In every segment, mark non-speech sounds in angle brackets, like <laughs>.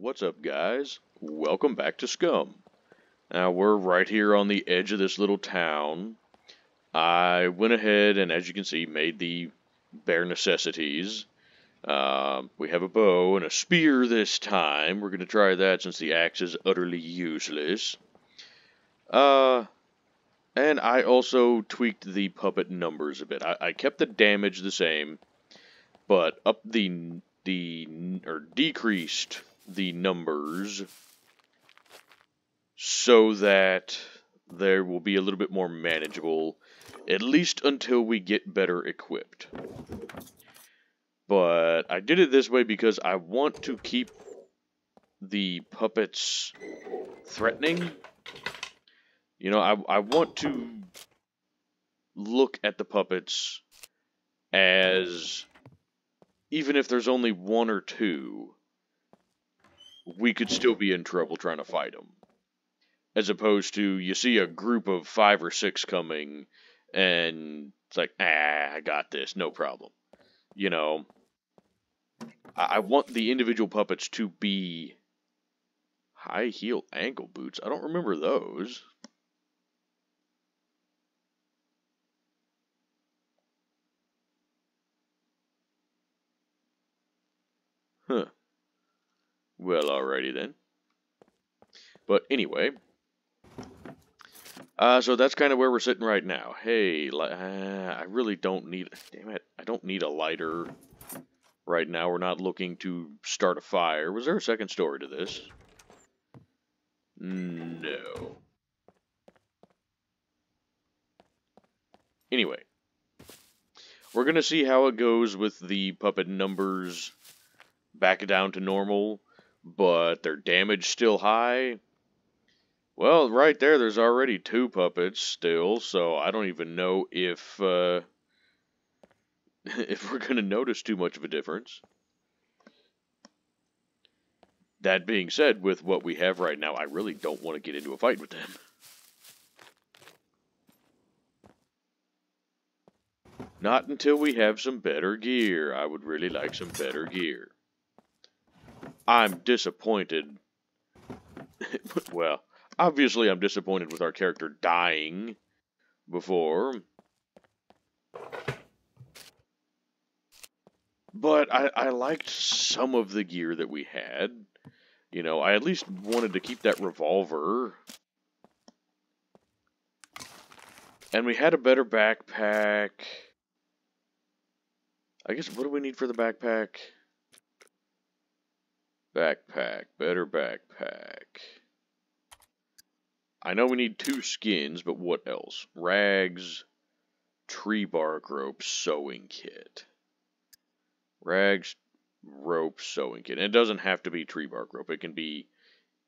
What's up, guys? Welcome back to Scum. Now, we're right here on the edge of this little town. I went ahead and, as you can see, made the bare necessities. Um, we have a bow and a spear this time. We're going to try that since the axe is utterly useless. Uh, and I also tweaked the puppet numbers a bit. I, I kept the damage the same, but up the the or decreased the numbers so that there will be a little bit more manageable, at least until we get better equipped. But I did it this way because I want to keep the puppets threatening. You know, I, I want to look at the puppets as, even if there's only one or two, we could still be in trouble trying to fight them. As opposed to, you see a group of five or six coming, and it's like, ah, I got this, no problem. You know, I want the individual puppets to be high heel ankle boots. I don't remember those. Huh. Well, alrighty then. But anyway, uh, so that's kind of where we're sitting right now. Hey, uh, I really don't need, damn it, I don't need a lighter right now. We're not looking to start a fire. Was there a second story to this? No. Anyway, we're going to see how it goes with the puppet numbers back down to normal, but their damage still high. Well, right there, there's already two puppets still, so I don't even know if uh, <laughs> if we're going to notice too much of a difference. That being said, with what we have right now, I really don't want to get into a fight with them. Not until we have some better gear. I would really like some better gear. I'm disappointed. <laughs> well, obviously I'm disappointed with our character dying before. But I, I liked some of the gear that we had. You know, I at least wanted to keep that revolver. And we had a better backpack. I guess, what do we need for the backpack? Backpack, better backpack. I know we need two skins, but what else? Rags, tree bark rope, sewing kit. Rags, rope, sewing kit. And it doesn't have to be tree bark rope. It can be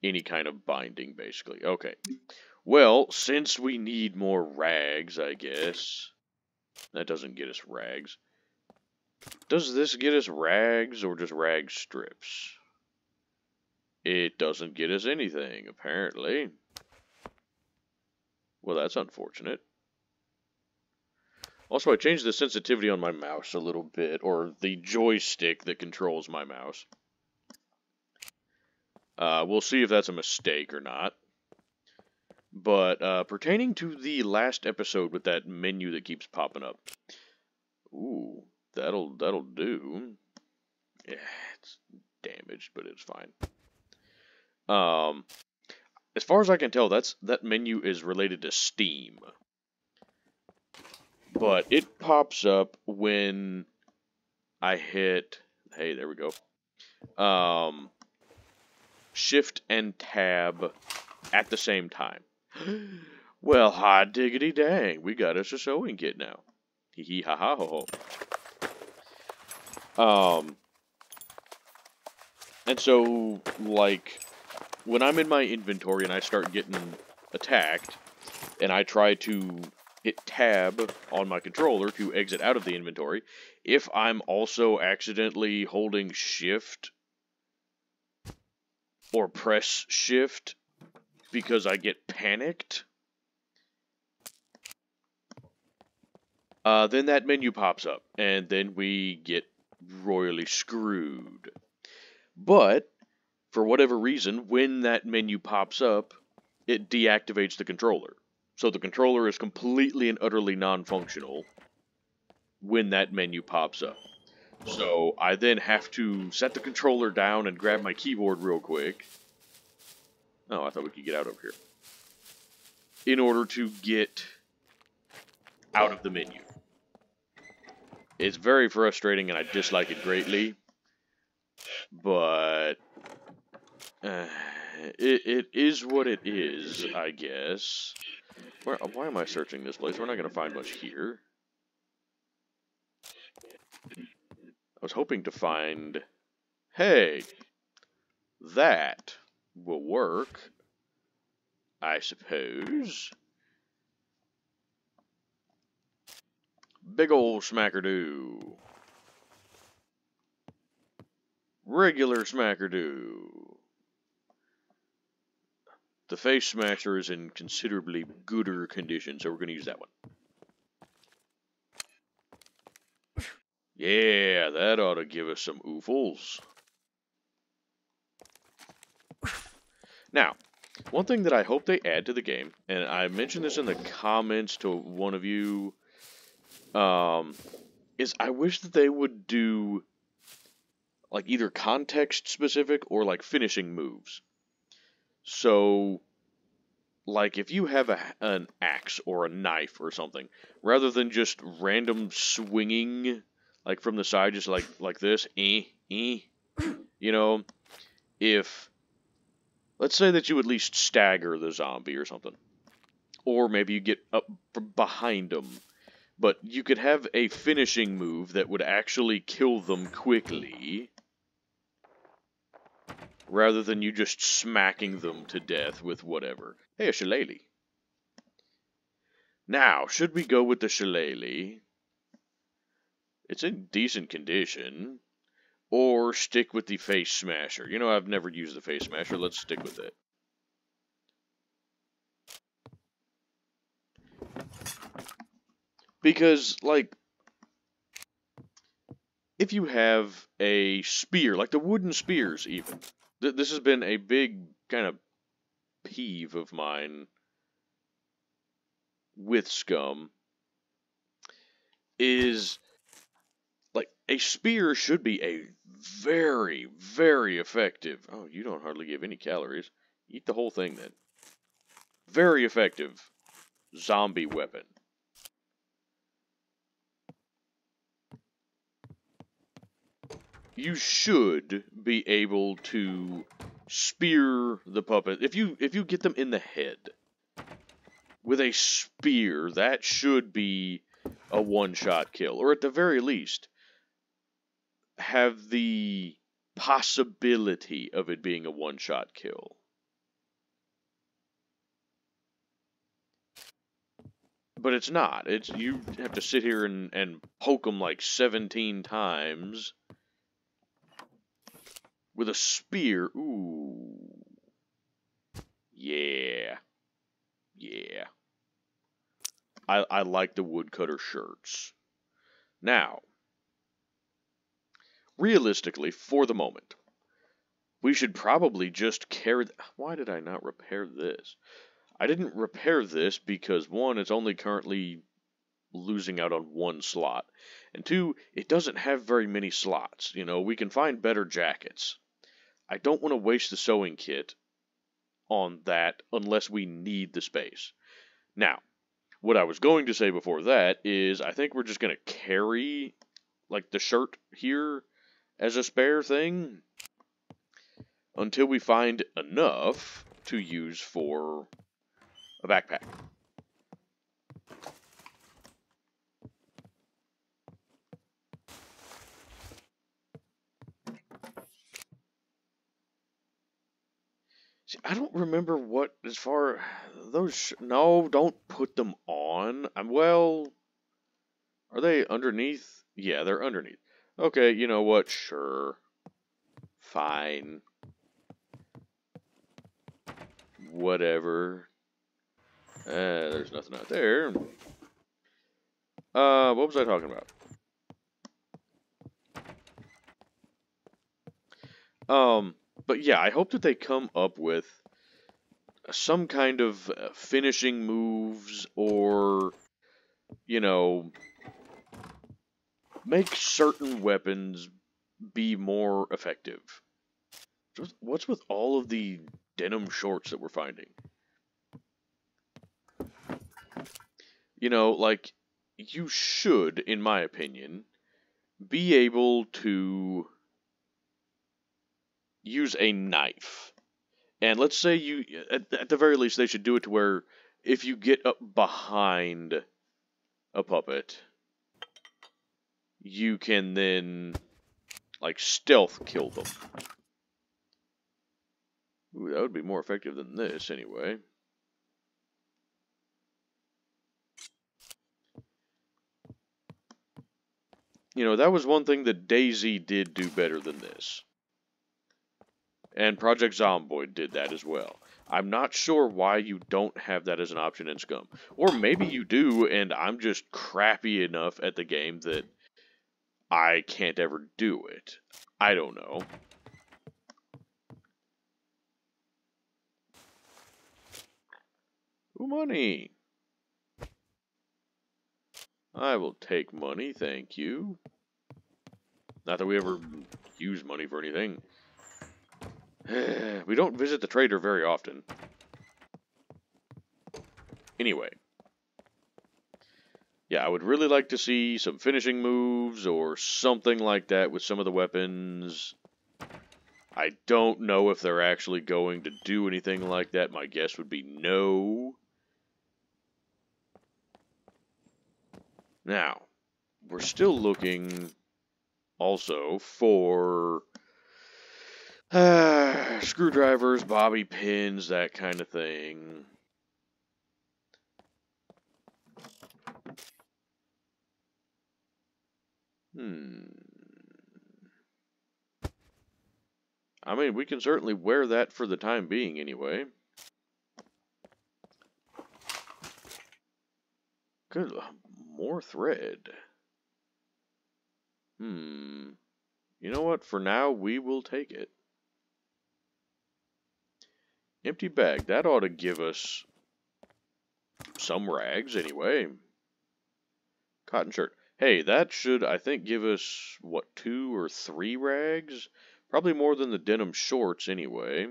any kind of binding, basically. Okay. Well, since we need more rags, I guess. That doesn't get us rags. Does this get us rags or just rag strips? It doesn't get us anything, apparently. Well, that's unfortunate. Also, I changed the sensitivity on my mouse a little bit, or the joystick that controls my mouse. Uh, we'll see if that's a mistake or not. But uh, pertaining to the last episode with that menu that keeps popping up, ooh, that'll that'll do. Yeah, it's damaged, but it's fine. Um, as far as I can tell, that's that menu is related to Steam but it pops up when I hit, hey, there we go, um, shift and tab at the same time. <gasps> well, hot diggity dang, we got us a sewing kit now. Hee hee ha ha ho ho. Um, and so, like, when I'm in my inventory and I start getting attacked, and I try to hit tab on my controller to exit out of the inventory. If I'm also accidentally holding shift or press shift because I get panicked, uh, then that menu pops up and then we get royally screwed. But for whatever reason, when that menu pops up, it deactivates the controller. So the controller is completely and utterly non-functional when that menu pops up. So I then have to set the controller down and grab my keyboard real quick. Oh, I thought we could get out over here. In order to get out of the menu. It's very frustrating and I dislike it greatly. But <sighs> it, it is what it is, I guess. Where, why am I searching this place? We're not going to find much here. I was hoping to find... Hey! That will work. I suppose. Big ol' smackerdoo. Regular smackerdoo. The face smasher is in considerably gooder condition, so we're going to use that one. Yeah, that ought to give us some oofles. Now, one thing that I hope they add to the game, and I mentioned this in the comments to one of you, um, is I wish that they would do like either context specific or like finishing moves. So, like if you have a, an axe or a knife or something, rather than just random swinging like from the side, just like like this, eh, eh, you know, if let's say that you at least stagger the zombie or something, or maybe you get up behind them, but you could have a finishing move that would actually kill them quickly rather than you just smacking them to death with whatever. Hey, a shillelagh. Now, should we go with the shillelagh? It's in decent condition. Or stick with the face smasher. You know, I've never used the face smasher. Let's stick with it. Because, like, if you have a spear, like the wooden spears even, th this has been a big kind of peeve of mine with Scum is like a spear should be a very, very effective. Oh, you don't hardly give any calories. Eat the whole thing then. Very effective zombie weapon. You should be able to spear the puppet. If you if you get them in the head with a spear, that should be a one-shot kill, or at the very least, have the possibility of it being a one-shot kill. But it's not. It's you have to sit here and, and poke them like 17 times with a spear. Ooh. Yeah. Yeah. I, I like the woodcutter shirts. Now, realistically, for the moment, we should probably just carry... Why did I not repair this? I didn't repair this because, one, it's only currently losing out on one slot. And two, it doesn't have very many slots. You know, we can find better jackets. I don't want to waste the sewing kit on that unless we need the space. Now, what I was going to say before that is I think we're just going to carry like the shirt here as a spare thing until we find enough to use for a backpack. I don't remember what as far those. no, don't put them on. I'm well. Are they underneath? Yeah, they're underneath. Okay, you know what? Sure. Fine. Whatever. Uh, there's nothing out there. Uh, what was I talking about? Um, but yeah, I hope that they come up with some kind of uh, finishing moves or, you know, make certain weapons be more effective. What's with all of the denim shorts that we're finding? You know, like, you should, in my opinion, be able to use a knife. And let's say you, at, at the very least, they should do it to where if you get up behind a puppet, you can then, like, stealth kill them. Ooh, that would be more effective than this, anyway. You know, that was one thing that DayZ did do better than this. And Project Zomboid did that as well. I'm not sure why you don't have that as an option in Scum. Or maybe you do, and I'm just crappy enough at the game that I can't ever do it. I don't know. Ooh, money. I will take money, thank you. Not that we ever use money for anything. <sighs> we don't visit the trader very often. Anyway. Yeah, I would really like to see some finishing moves or something like that with some of the weapons. I don't know if they're actually going to do anything like that. My guess would be no. Now, we're still looking also for <sighs> screwdrivers, bobby pins, that kind of thing. Hmm. I mean, we can certainly wear that for the time being anyway. Good. More thread. Hmm. You know what? For now, we will take it. Empty bag. That ought to give us some rags anyway. Cotton shirt. Hey, that should, I think, give us, what, two or three rags? Probably more than the denim shorts anyway.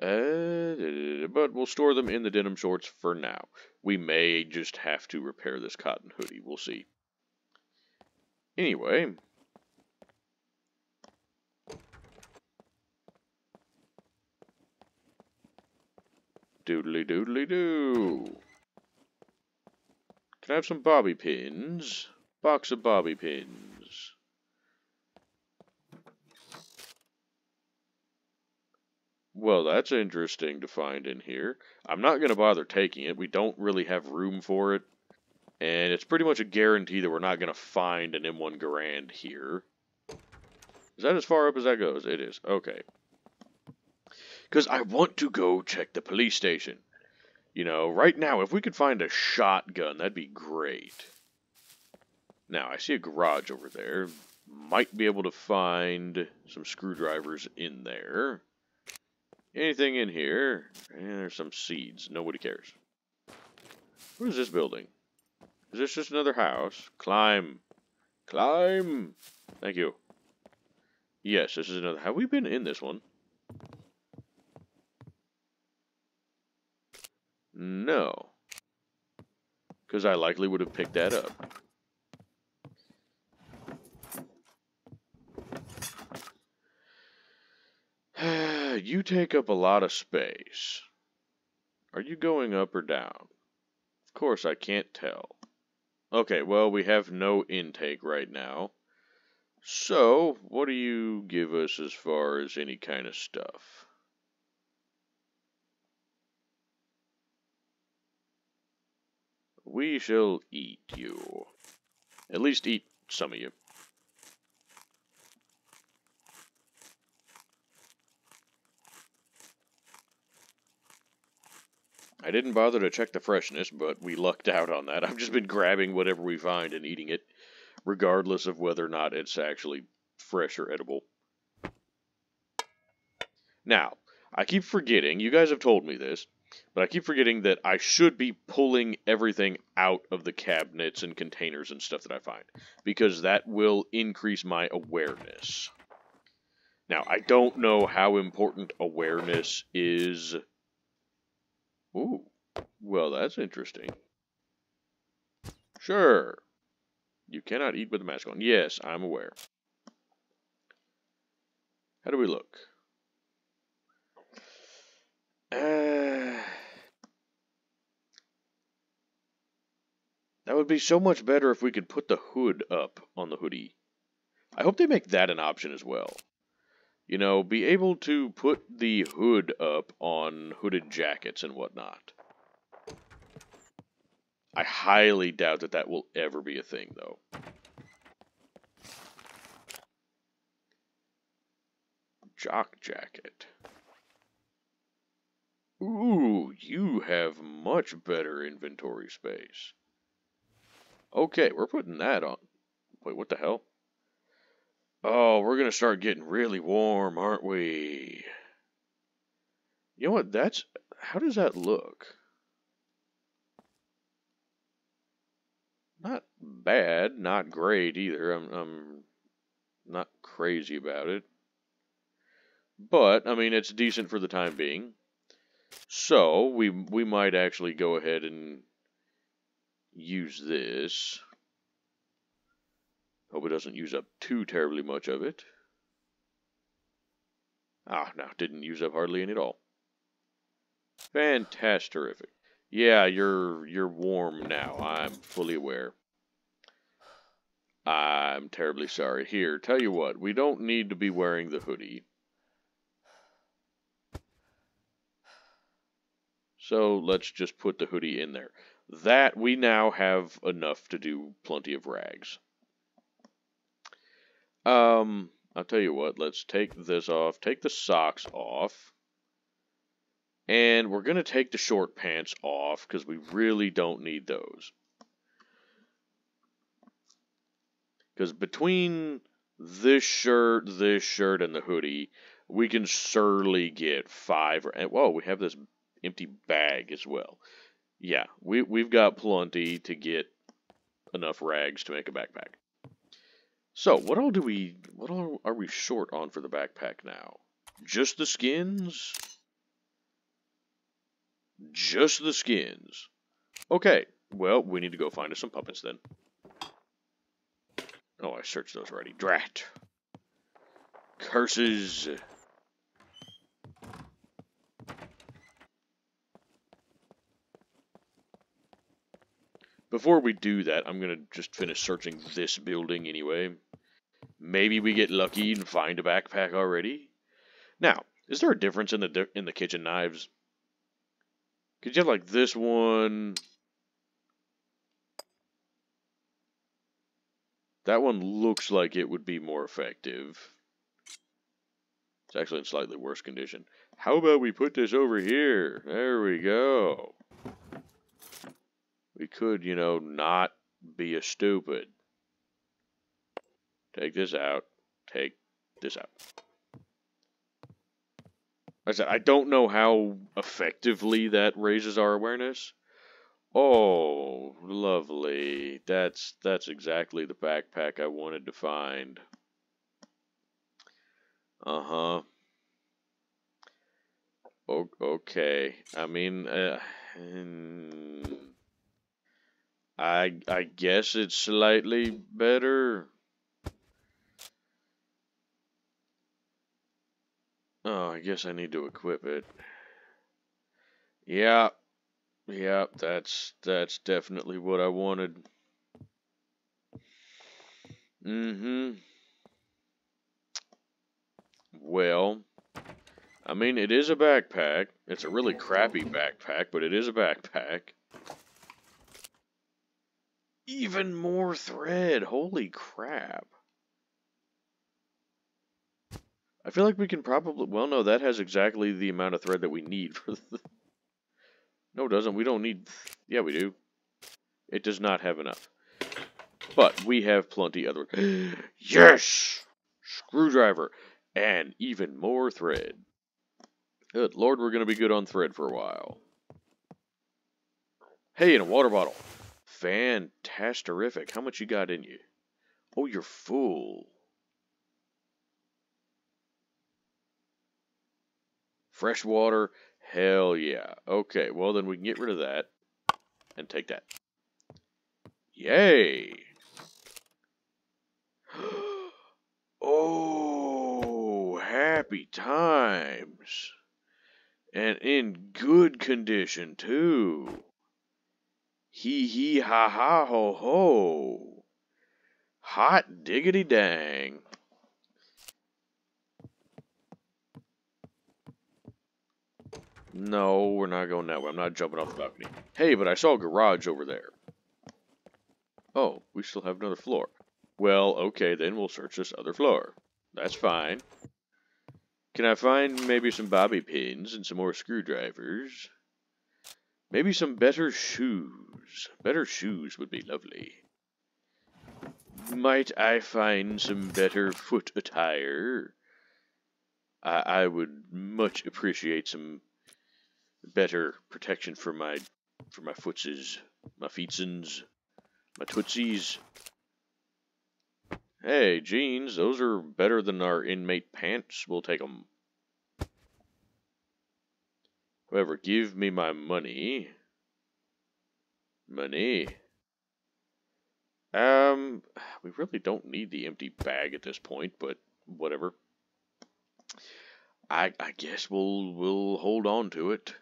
Uh, but we'll store them in the denim shorts for now. We may just have to repair this cotton hoodie. We'll see. Anyway. Doodly doodly doo. Can I have some bobby pins? Box of bobby pins. Well, that's interesting to find in here. I'm not going to bother taking it. We don't really have room for it. And it's pretty much a guarantee that we're not going to find an M1 Garand here. Is that as far up as that goes? It is. Okay. Because I want to go check the police station. You know, right now, if we could find a shotgun, that'd be great. Now, I see a garage over there. Might be able to find some screwdrivers in there. Anything in here? And there's some seeds. Nobody cares. What is this building? Is this just another house? Climb. Climb. Thank you. Yes, this is another. Have we been in this one? No. Because I likely would have picked that up. <sighs> you take up a lot of space. Are you going up or down? Of course, I can't tell. Okay, well, we have no intake right now. So, what do you give us as far as any kind of stuff? We shall eat you. At least eat some of you. I didn't bother to check the freshness, but we lucked out on that. <laughs> I've just been grabbing whatever we find and eating it, regardless of whether or not it's actually fresh or edible. Now, I keep forgetting, you guys have told me this, but I keep forgetting that I should be pulling everything out of the cabinets and containers and stuff that I find, because that will increase my awareness. Now, I don't know how important awareness is. Ooh, well, that's interesting. Sure. You cannot eat with a mask on. Yes, I'm aware. How do we look? Uh, that would be so much better if we could put the hood up on the hoodie. I hope they make that an option as well. You know, be able to put the hood up on hooded jackets and whatnot. I highly doubt that that will ever be a thing, though. Jock jacket. Ooh, you have much better inventory space. Okay, we're putting that on. Wait, what the hell? Oh, we're going to start getting really warm, aren't we? You know what? That's... How does that look? Not bad, not great either. I'm, I'm not crazy about it. But, I mean, it's decent for the time being. So, we, we might actually go ahead and use this. Hope it doesn't use up too terribly much of it. Ah, no, didn't use up hardly any at all. Fantastic. Terrific. Yeah, you're you're warm now. I'm fully aware. I'm terribly sorry. Here, tell you what, we don't need to be wearing the hoodie. So let's just put the hoodie in there. That we now have enough to do plenty of rags. Um, I'll tell you what, let's take this off, take the socks off. And we're going to take the short pants off because we really don't need those. Because between this shirt, this shirt, and the hoodie, we can surely get five. Or, whoa, we have this empty bag as well. Yeah, we, we've got plenty to get enough rags to make a backpack. So, what all do we, what all are we short on for the backpack now? Just the skins? Just the skins. Okay, well, we need to go find us some puppets then. Oh, I searched those already. Drat. Curses. Before we do that, I'm going to just finish searching this building anyway. Maybe we get lucky and find a backpack already. Now, is there a difference in the in the kitchen knives? Could you have like this one? That one looks like it would be more effective. It's actually in slightly worse condition. How about we put this over here? There we go. We could, you know, not be a stupid. Take this out. Take this out. I said, I don't know how effectively that raises our awareness. Oh, lovely. That's that's exactly the backpack I wanted to find. Uh-huh. okay. I mean, uh, I I guess it's slightly better. Oh, I guess I need to equip it. Yeah, yeah, that's that's definitely what I wanted. Mm-hmm. Well, I mean, it is a backpack. It's a really crappy backpack, but it is a backpack. Even more thread. Holy crap. I feel like we can probably... Well, no, that has exactly the amount of thread that we need for the... No, it doesn't. We don't need... Yeah, we do. It does not have enough. But we have plenty other... <gasps> yes! Screwdriver. And even more thread. Good lord, we're going to be good on thread for a while. Hey, and a water bottle. Fantastic. How much you got in you? Oh, you're full. Fresh water. Hell yeah. Okay, well then we can get rid of that. And take that. Yay! <gasps> oh, happy times. And in good condition, too. Hee hee ha ha ho ho. Hot diggity dang. No, we're not going that way. I'm not jumping off the balcony. Hey, but I saw a garage over there. Oh, we still have another floor. Well, okay, then we'll search this other floor. That's fine. Can I find maybe some bobby pins and some more screwdrivers? Maybe some better shoes. Better shoes would be lovely. Might I find some better foot attire? I, I would much appreciate some better protection for my for my footses, my feetsins. My Tootsies. Hey, jeans, those are better than our inmate pants. We'll take them. However, give me my money. Money. Um, we really don't need the empty bag at this point, but whatever. I I guess we'll we'll hold on to it.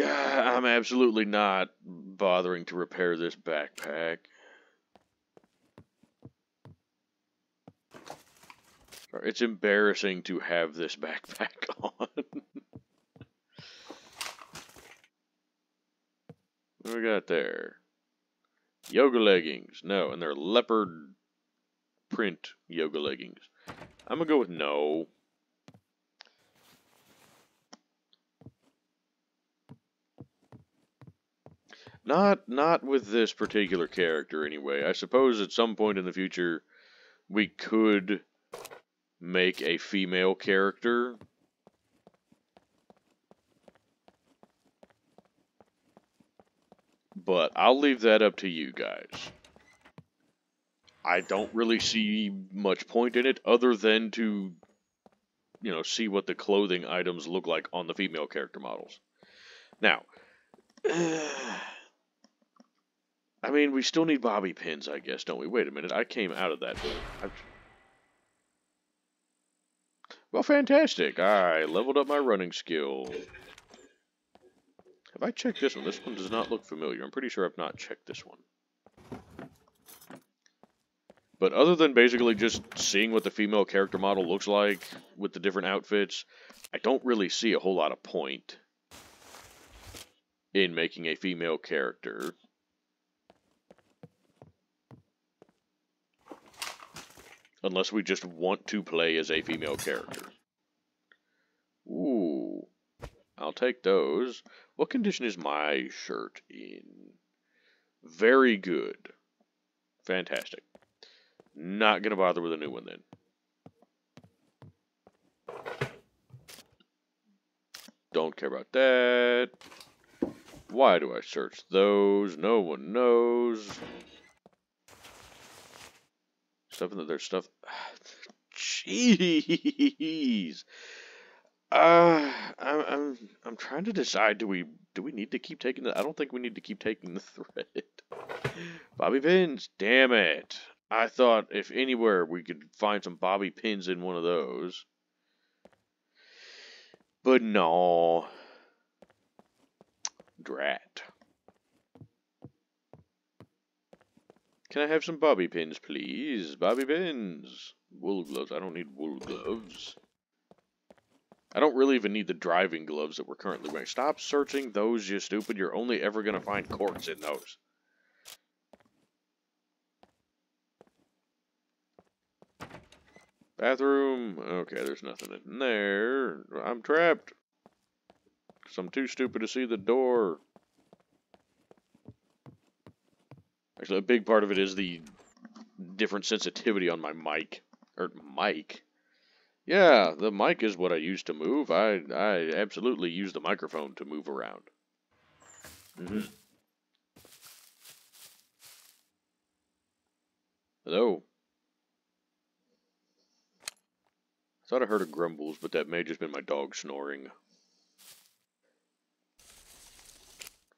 I'm absolutely not bothering to repair this backpack. It's embarrassing to have this <laughs> backpack on. What we got there? Yoga leggings. No, and they're leopard print yoga leggings. I'm to go with no. Not not with this particular character anyway. I suppose at some point in the future we could make a female character. But I'll leave that up to you guys. I don't really see much point in it other than to, you know, see what the clothing items look like on the female character models. Now, <sighs> I mean, we still need bobby pins, I guess, don't we? Wait a minute, I came out of that. I've... Well, fantastic. I leveled up my running skill. Have I checked this one? This one does not look familiar. I'm pretty sure I've not checked this one. But other than basically just seeing what the female character model looks like with the different outfits, I don't really see a whole lot of point in making a female character. Unless we just want to play as a female character. Ooh. I'll take those. What condition is my shirt in? Very good. Fantastic. Not going to bother with a new one then. Don't care about that. Why do I search those? No one knows. Stuff in there's stuff. <sighs> Jeez. Uh, I'm I'm I'm trying to decide. Do we do we need to keep taking the? I don't think we need to keep taking the <laughs> thread. Bobby pins. Damn it. I thought if anywhere we could find some bobby pins in one of those. But no. Drat. Can I have some bobby pins, please? Bobby pins. Wool gloves. I don't need wool gloves. I don't really even need the driving gloves that we're currently wearing. Stop searching those, you stupid. You're only ever going to find corks in those. Bathroom. Okay, there's nothing in there. I'm trapped. Because I'm too stupid to see the door. Actually, a big part of it is the different sensitivity on my mic. Or mic? Yeah, the mic is what I use to move. I, I absolutely use the microphone to move around. Mm-hmm. Hello? I thought I heard a grumbles, but that may just been my dog snoring.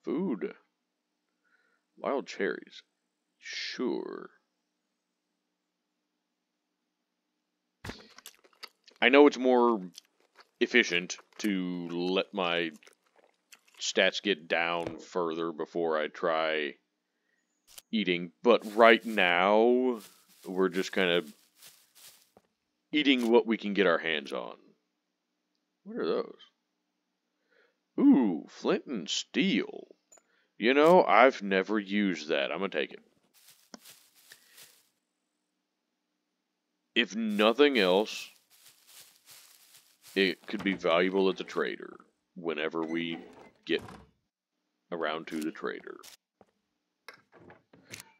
Food. Wild cherries. Sure. I know it's more efficient to let my stats get down further before I try eating, but right now we're just kind of eating what we can get our hands on. What are those? Ooh, flint and steel. You know, I've never used that. I'm going to take it. If nothing else, it could be valuable as a trader whenever we get around to the trader.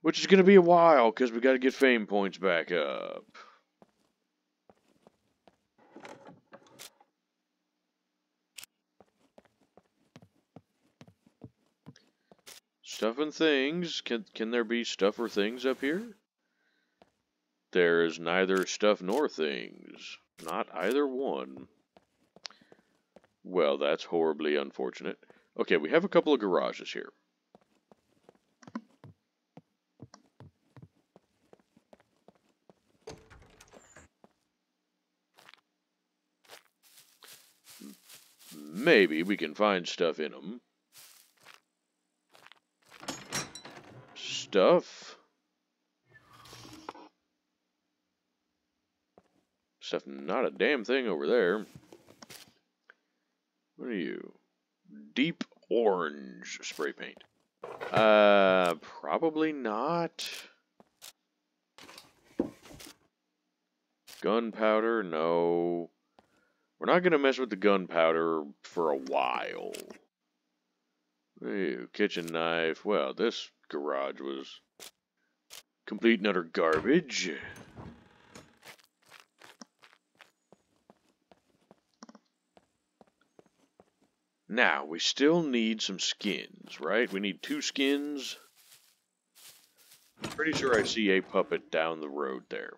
Which is going to be a while because we got to get fame points back up. Stuff and things. Can, can there be stuff or things up here? There is neither stuff nor things. Not either one. Well, that's horribly unfortunate. Okay, we have a couple of garages here. Maybe we can find stuff in them. Stuff. Stuff, not a damn thing over there. What are you? Deep orange spray paint. Uh, probably not. Gunpowder, no. We're not going to mess with the gunpowder for a while. Ew, kitchen knife. Well, this garage was complete and utter garbage. Now, we still need some skins, right? We need two skins. I'm pretty sure I see a puppet down the road there.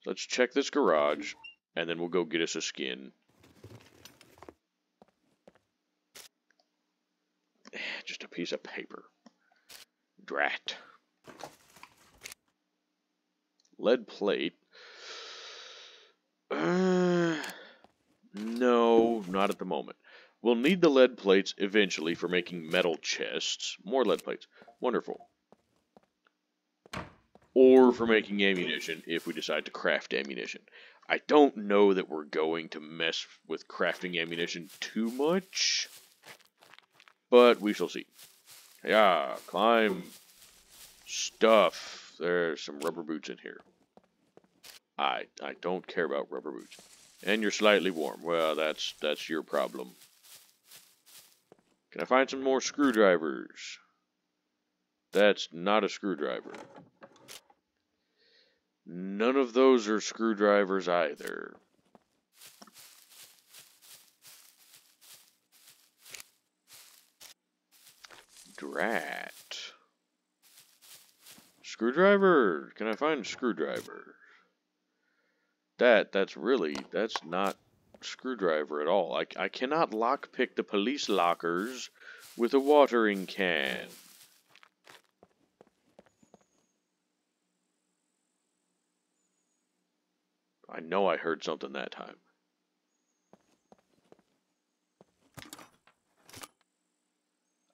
So let's check this garage, and then we'll go get us a skin. <sighs> Just a piece of paper. Drat. Lead plate. Uh, no, not at the moment. We'll need the lead plates eventually for making metal chests. More lead plates. Wonderful. Or for making ammunition, if we decide to craft ammunition. I don't know that we're going to mess with crafting ammunition too much. But we shall see. Yeah, climb. Stuff. There's some rubber boots in here. I I don't care about rubber boots. And you're slightly warm. Well, that's that's your problem. Can I find some more screwdrivers? That's not a screwdriver. None of those are screwdrivers either. Drat. Screwdriver. Can I find a screwdriver? That, that's really, that's not screwdriver at all. I, I cannot lockpick the police lockers with a watering can. I know I heard something that time.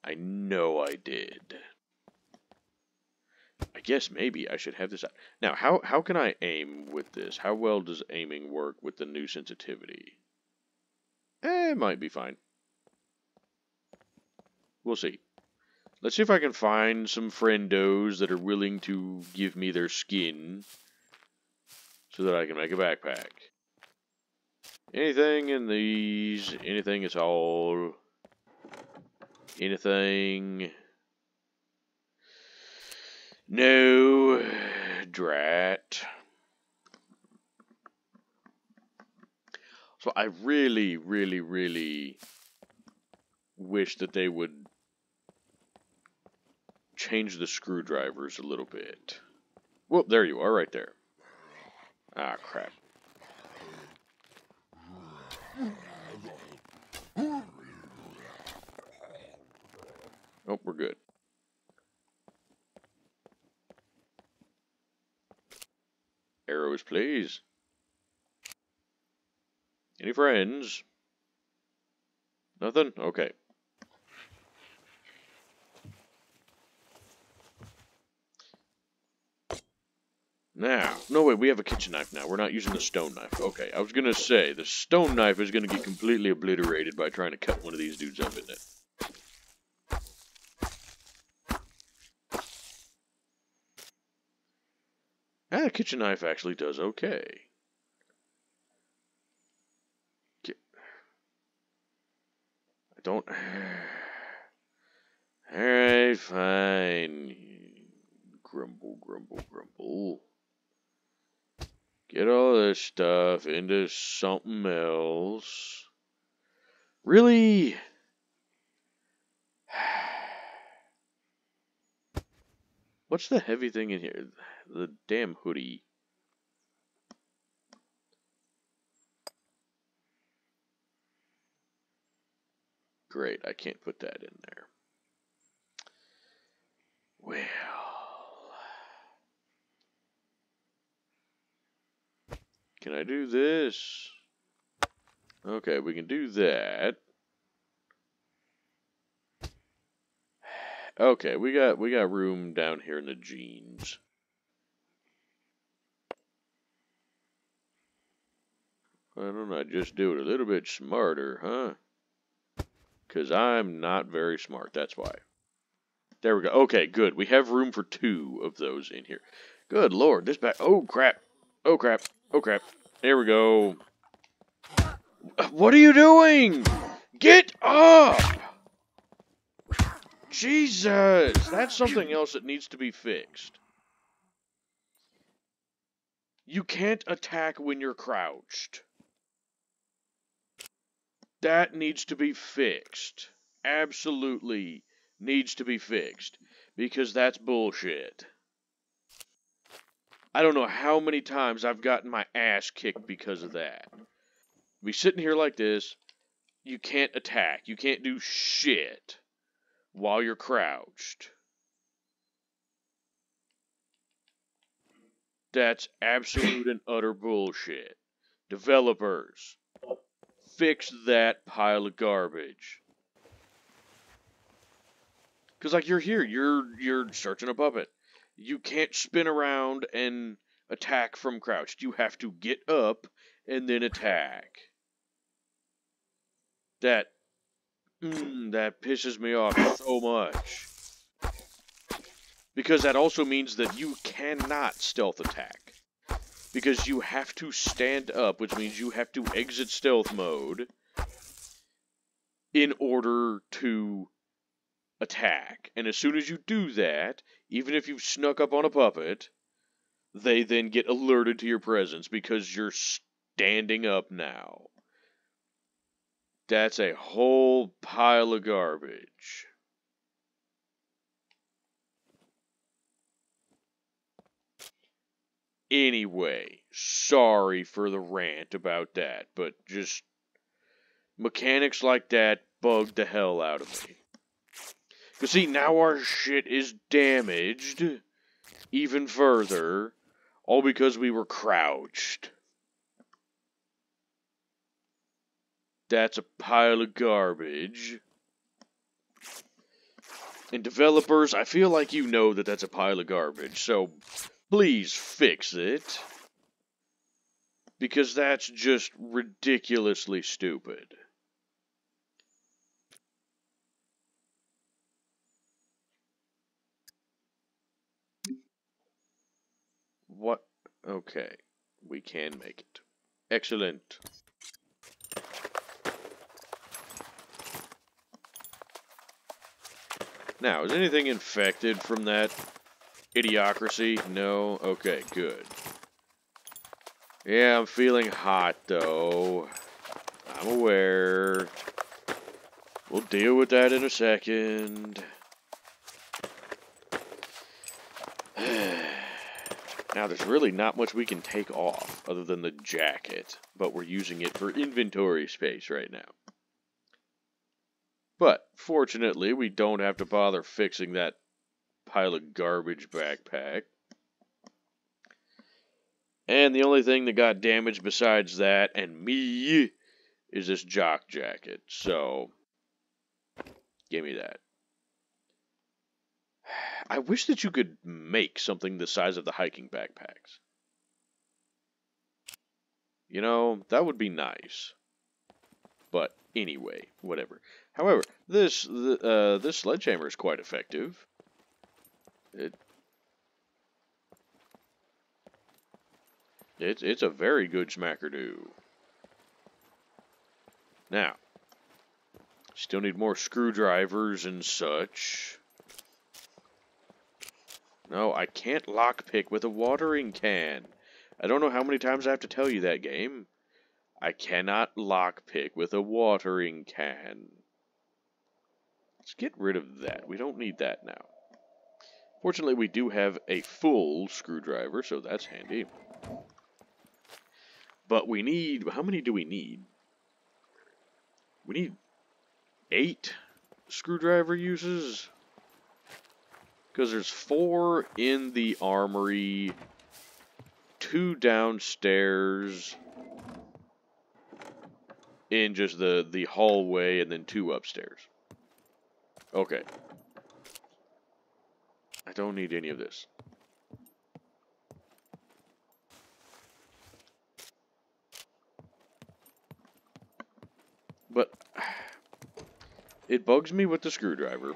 I know I did. I guess maybe I should have this. Now, how, how can I aim with this? How well does aiming work with the new sensitivity? Eh, it might be fine. We'll see. Let's see if I can find some friendos that are willing to give me their skin so that I can make a backpack. Anything in these, anything at all, anything... No, drat. So I really, really, really wish that they would change the screwdrivers a little bit. Well, there you are, right there. Ah, crap. Oh, we're good. Arrows, please. Any friends? Nothing? Okay. Now, no wait, we have a kitchen knife now. We're not using the stone knife. Okay, I was gonna say, the stone knife is gonna get completely obliterated by trying to cut one of these dudes up in it. The kitchen knife actually does okay. I don't... <sighs> Alright, fine. Grumble, grumble, grumble. Get all this stuff into something else. Really? <sighs> What's the heavy thing in here? The damn hoodie. Great, I can't put that in there. Well... Can I do this? Okay, we can do that. Okay, we got we got room down here in the jeans. Why don't I just do it a little bit smarter, huh? Because I'm not very smart, that's why. There we go. Okay, good. We have room for two of those in here. Good lord, this back... Oh, crap. Oh, crap. Oh, crap. There we go. What are you doing? Get up! Jesus! That's something else that needs to be fixed. You can't attack when you're crouched. That needs to be fixed. Absolutely needs to be fixed. Because that's bullshit. I don't know how many times I've gotten my ass kicked because of that. Be sitting here like this, you can't attack, you can't do shit while you're crouched. That's absolute and utter bullshit. Developers, fix that pile of garbage. Cause like you're here, you're you're searching a puppet. You can't spin around and attack from crouched. You have to get up and then attack. That mm, that pisses me off so much. Because that also means that you cannot stealth attack. Because you have to stand up, which means you have to exit stealth mode in order to attack. And as soon as you do that, even if you've snuck up on a puppet, they then get alerted to your presence because you're standing up now. That's a whole pile of garbage. Anyway, sorry for the rant about that, but just mechanics like that bug the hell out of me. Because see, now our shit is damaged even further, all because we were crouched. That's a pile of garbage. And developers, I feel like you know that that's a pile of garbage, so please fix it. Because that's just ridiculously stupid. What? Okay. We can make it. Excellent. Now, is anything infected from that idiocracy? No? Okay, good. Yeah, I'm feeling hot, though. I'm aware. We'll deal with that in a second. <sighs> now, there's really not much we can take off other than the jacket, but we're using it for inventory space right now. But, fortunately, we don't have to bother fixing that pile of garbage backpack. And the only thing that got damaged besides that and me is this jock jacket. So, give me that. <sighs> I wish that you could make something the size of the hiking backpacks. You know, that would be nice. But anyway, whatever. However, this uh, this sledgehammer is quite effective. It It's, it's a very good smackerdo. Now, still need more screwdrivers and such. No, I can't lockpick with a watering can. I don't know how many times I have to tell you that game. I cannot lockpick with a watering can. Let's get rid of that. We don't need that now. Fortunately, we do have a full screwdriver, so that's handy. But we need, how many do we need? We need eight screwdriver uses. Because there's four in the armory, two downstairs, in just the, the hallway, and then two upstairs. Okay. I don't need any of this. But it bugs me with the screwdriver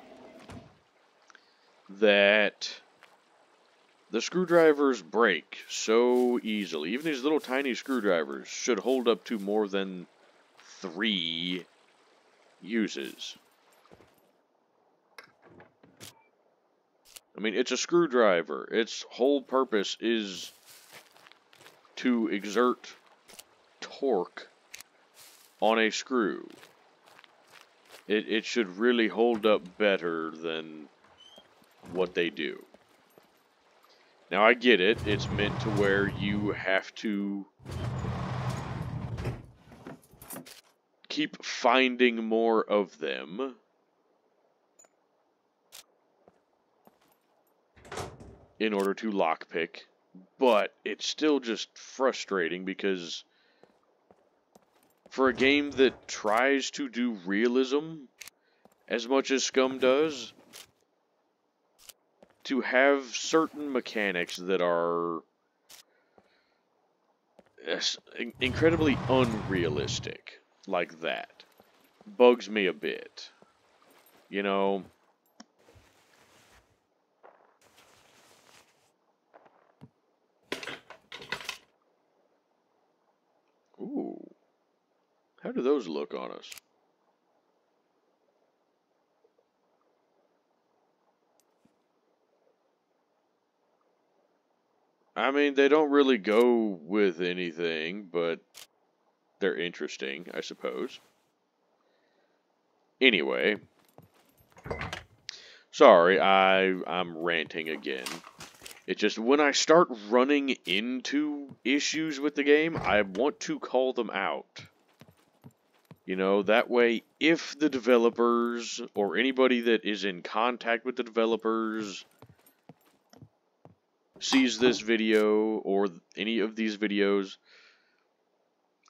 that the screwdrivers break so easily. Even these little tiny screwdrivers should hold up to more than three uses. I mean, it's a screwdriver. Its whole purpose is to exert torque on a screw. It, it should really hold up better than what they do. Now I get it, it's meant to where you have to keep finding more of them. In order to lockpick, but it's still just frustrating because for a game that tries to do realism as much as Scum does, to have certain mechanics that are incredibly unrealistic like that bugs me a bit. You know, Ooh. How do those look on us? I mean, they don't really go with anything, but they're interesting, I suppose. Anyway. Sorry, I, I'm ranting again. It's just when I start running into issues with the game, I want to call them out. You know, that way, if the developers or anybody that is in contact with the developers sees this video or any of these videos,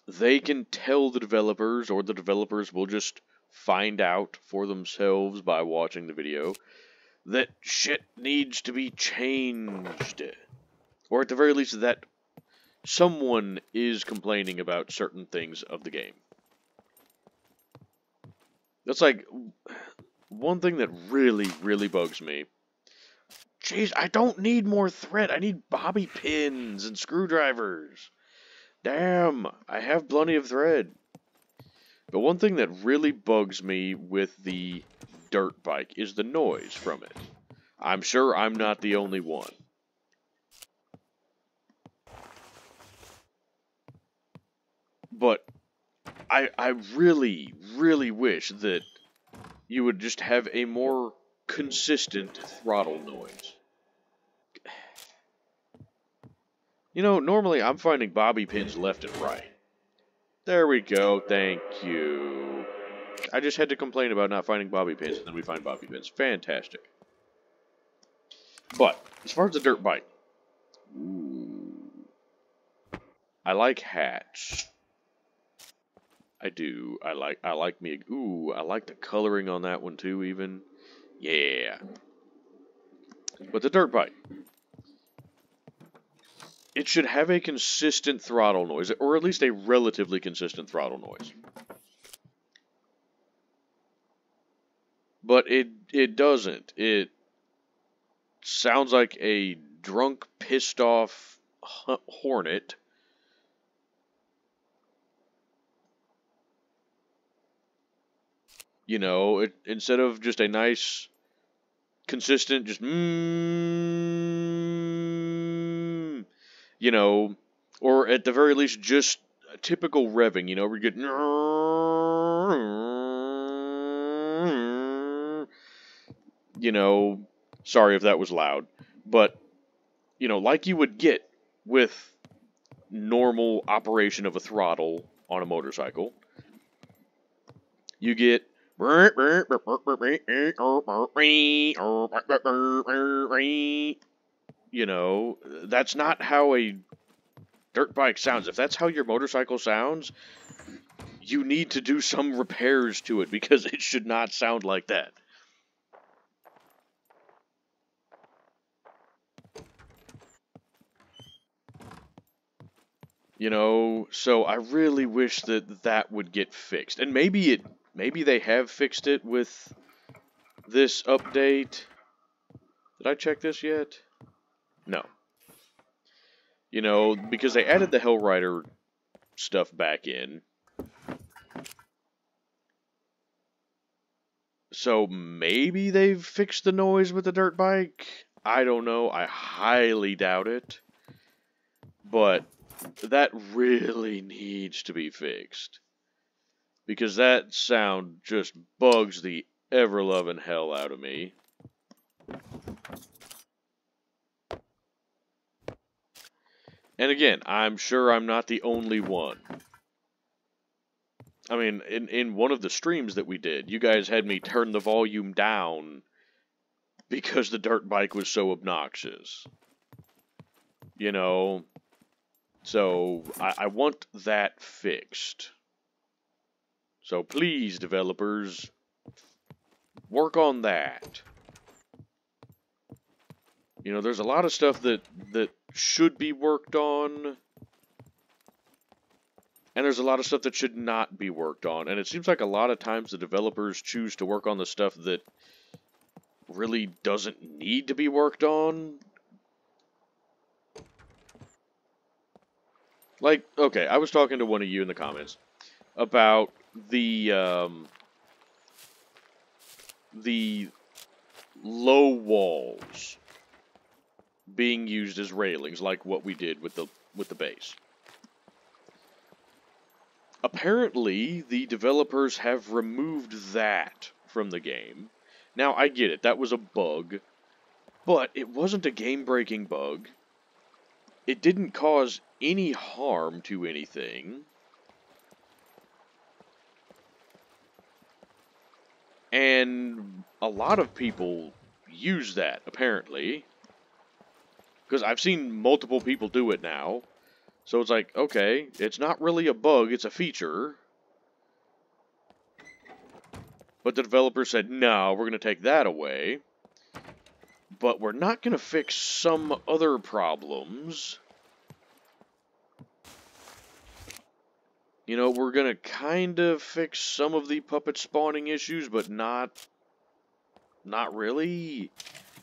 they can tell the developers or the developers will just find out for themselves by watching the video that shit needs to be changed. Or at the very least that someone is complaining about certain things of the game. That's like one thing that really, really bugs me. Jeez, I don't need more thread. I need bobby pins and screwdrivers. Damn, I have plenty of thread. But one thing that really bugs me with the dirt bike is the noise from it. I'm sure I'm not the only one. But I, I really, really wish that you would just have a more consistent throttle noise. <sighs> You know, normally I'm finding bobby pins left and right. There we go, thank you. I just had to complain about not finding bobby pins, and then we find bobby pins. Fantastic. But, as far as the dirt bike, ooh, I like hats. I do. I like I like me. Ooh, I like the coloring on that one too. Even, yeah. But the dirt bike, it should have a consistent throttle noise, or at least a relatively consistent throttle noise. But it it doesn't. It sounds like a drunk, pissed off hornet You know, it, instead of just a nice, consistent, just mmm, you know, or at the very least, just typical revving, you know, you get, you know, sorry if that was loud, but, you know, like you would get with normal operation of a throttle on a motorcycle, you get you know, that's not how a dirt bike sounds. If that's how your motorcycle sounds, you need to do some repairs to it because it should not sound like that. You know, so I really wish that that would get fixed. And maybe it Maybe they have fixed it with this update. Did I check this yet? No. You know, because they added the Hellrider stuff back in. So maybe they've fixed the noise with the dirt bike. I don't know. I highly doubt it. But that really <laughs> needs to be fixed because that sound just bugs the ever-loving hell out of me. And again, I'm sure I'm not the only one. I mean, in, in one of the streams that we did, you guys had me turn the volume down because the dirt bike was so obnoxious. You know, so I, I want that fixed. So please, developers, work on that. You know, there's a lot of stuff that, that should be worked on. And there's a lot of stuff that should not be worked on. And it seems like a lot of times the developers choose to work on the stuff that really doesn't need to be worked on. Like, okay, I was talking to one of you in the comments about the um, the low walls being used as railings, like what we did with the with the base. Apparently, the developers have removed that from the game. Now, I get it, that was a bug, but it wasn't a game-breaking bug. It didn't cause any harm to anything. And a lot of people use that, apparently. Because I've seen multiple people do it now. So it's like, okay, it's not really a bug, it's a feature. But the developer said, no, we're going to take that away. But we're not going to fix some other problems. You know, we're going to kind of fix some of the puppet spawning issues, but not... Not really.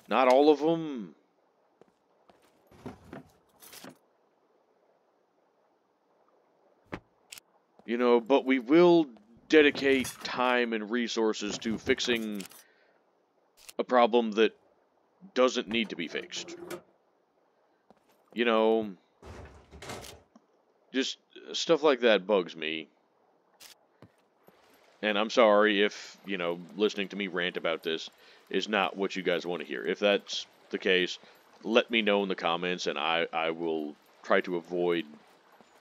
Not all of them. You know, but we will dedicate time and resources to fixing a problem that doesn't need to be fixed. You know, just stuff like that bugs me. And I'm sorry if, you know, listening to me rant about this is not what you guys want to hear. If that's the case, let me know in the comments and I, I will try to avoid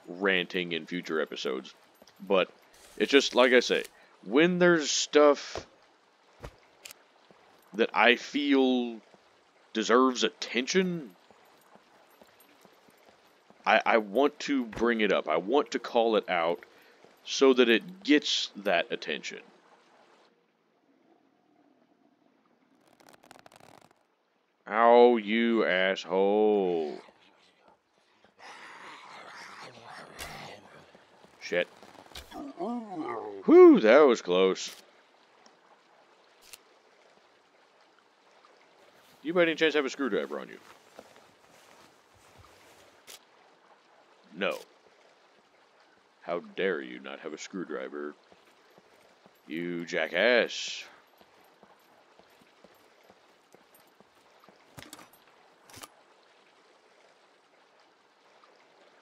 ranting in future episodes. But it's just, like I say, when there's stuff that I feel deserves attention, I, I want to bring it up. I want to call it out so that it gets that attention. Ow, you asshole. Shit. Whew, that was close. You by any chance have a screwdriver on you? No. How dare you not have a screwdriver? You jackass.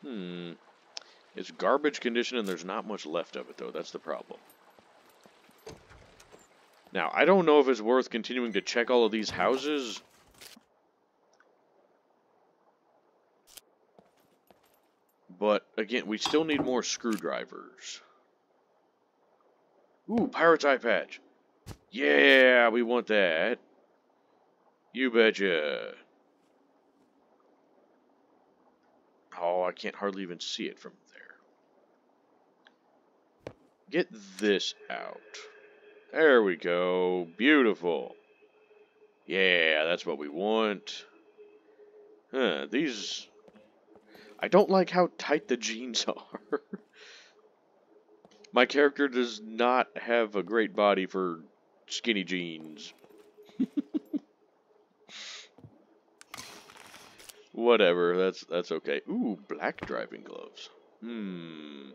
Hmm. It's garbage condition and there's not much left of it, though. That's the problem. Now, I don't know if it's worth continuing to check all of these houses. But, again, we still need more screwdrivers. Ooh, Pirate's Eye Patch. Yeah, we want that. You betcha. Oh, I can't hardly even see it from there. Get this out. There we go. Beautiful. Yeah, that's what we want. Huh, these... I don't like how tight the jeans <laughs> are. My character does not have a great body for skinny jeans. <laughs> Whatever, that's that's okay. Ooh, black driving gloves. Hmm.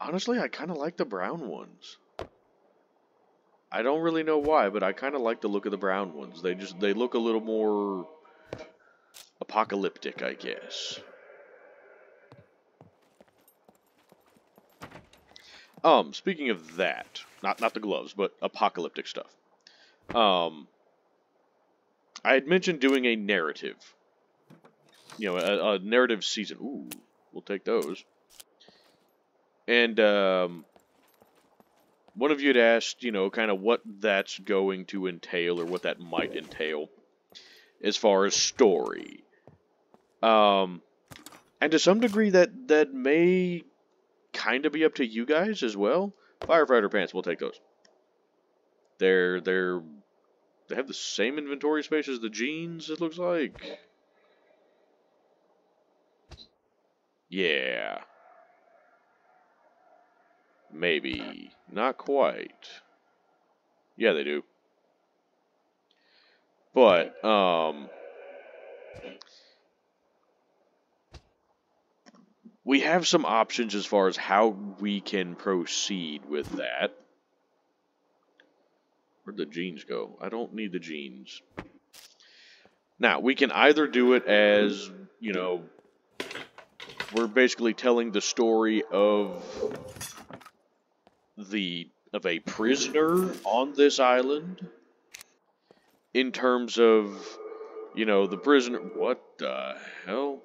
Honestly, I kind of like the brown ones. I don't really know why, but I kind of like the look of the brown ones. They just they look a little more apocalyptic, I guess. Um, speaking of that, not not the gloves, but apocalyptic stuff. Um, I had mentioned doing a narrative. You know, a, a narrative season. Ooh, we'll take those. And um, one of you had asked, you know, kind of what that's going to entail or what that might entail as far as story. Um, and to some degree, that that may kind of be up to you guys as well. Firefighter pants, we'll take those. They're they're they have the same inventory space as the jeans, it looks like. Yeah. Maybe. Not quite. Yeah, they do. But, um... We have some options as far as how we can proceed with that. Where'd the jeans go? I don't need the jeans. Now, we can either do it as, you know, we're basically telling the story of the of a prisoner on this island in terms of you know the prisoner what the hell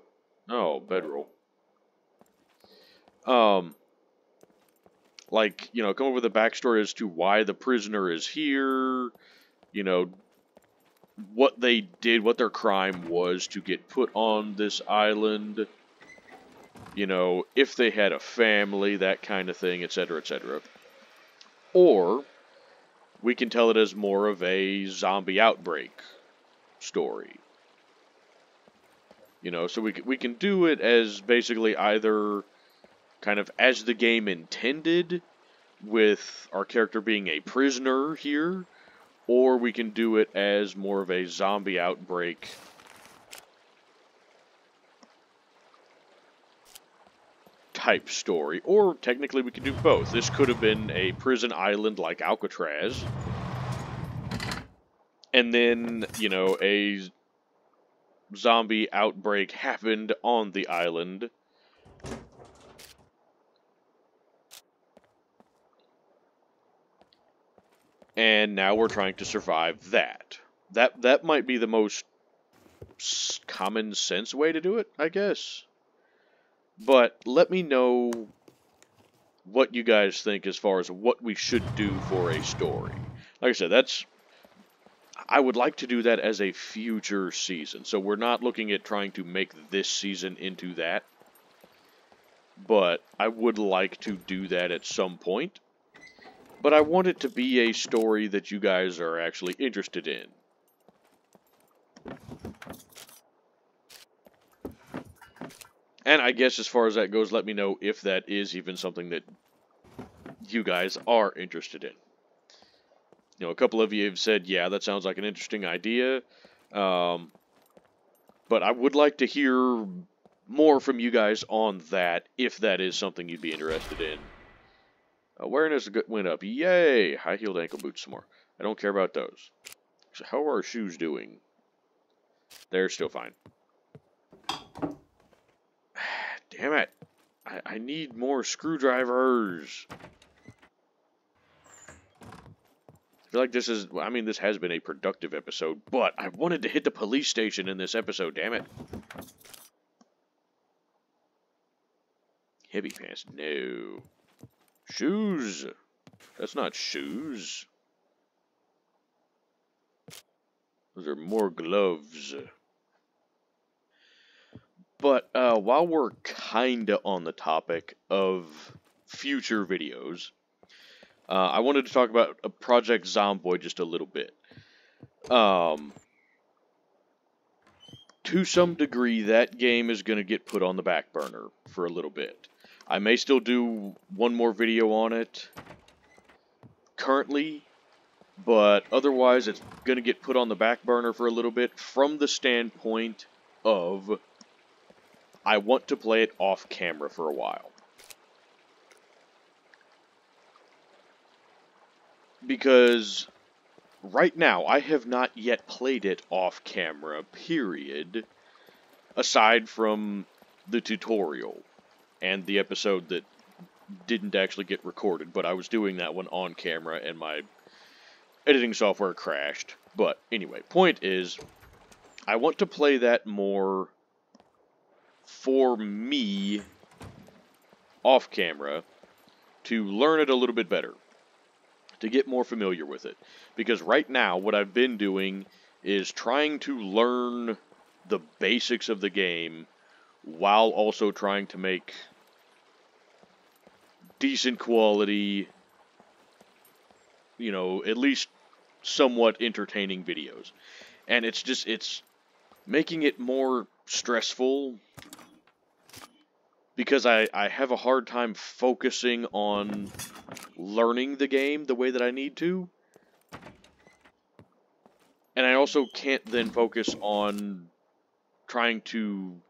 no bedroll um like, you know, come up with a backstory as to why the prisoner is here, you know, what they did, what their crime was to get put on this island, you know, if they had a family, that kind of thing, etc., etc. Or we can tell it as more of a zombie outbreak story. You know, so we, we can do it as basically either kind of as the game intended, with our character being a prisoner here, or we can do it as more of a zombie outbreak. type story, or technically we could do both. This could have been a prison island like Alcatraz, and then, you know, a zombie outbreak happened on the island, and now we're trying to survive that. That that might be the most common sense way to do it, I guess. But let me know what you guys think as far as what we should do for a story. Like I said, that's I would like to do that as a future season. So we're not looking at trying to make this season into that. But I would like to do that at some point. But I want it to be a story that you guys are actually interested in. And I guess as far as that goes, let me know if that is even something that you guys are interested in. You know, a couple of you have said, yeah, that sounds like an interesting idea. Um, but I would like to hear more from you guys on that, if that is something you'd be interested in. Awareness went up. Yay! High-heeled ankle boots some more. I don't care about those. So how are our shoes doing? They're still fine. <sighs> Damn it. I, I need more screwdrivers. I feel like this is, I mean, this has been a productive episode, but I wanted to hit the police station in this episode, damn it. Heavy pants, no. Shoes. That's not shoes. Those are more gloves. But uh, while we're kinda on the topic of future videos, uh, I wanted to talk about a Project Zomboid just a little bit. Um, to some degree, that game is going to get put on the back burner for a little bit. I may still do one more video on it currently, but otherwise it's going to get put on the back burner for a little bit from the standpoint of I want to play it off camera for a while. Because right now I have not yet played it off camera, period, aside from the tutorial and the episode that didn't actually get recorded, but I was doing that one on camera and my editing software crashed. But anyway, point is, I want to play that more for me off camera to learn it a little bit better, to get more familiar with it. Because right now, what I've been doing is trying to learn the basics of the game while also trying to make decent quality, you know, at least somewhat entertaining videos. And it's just, it's making it more stressful because I, I have a hard time focusing on learning the game the way that I need to. And I also can't then focus on trying to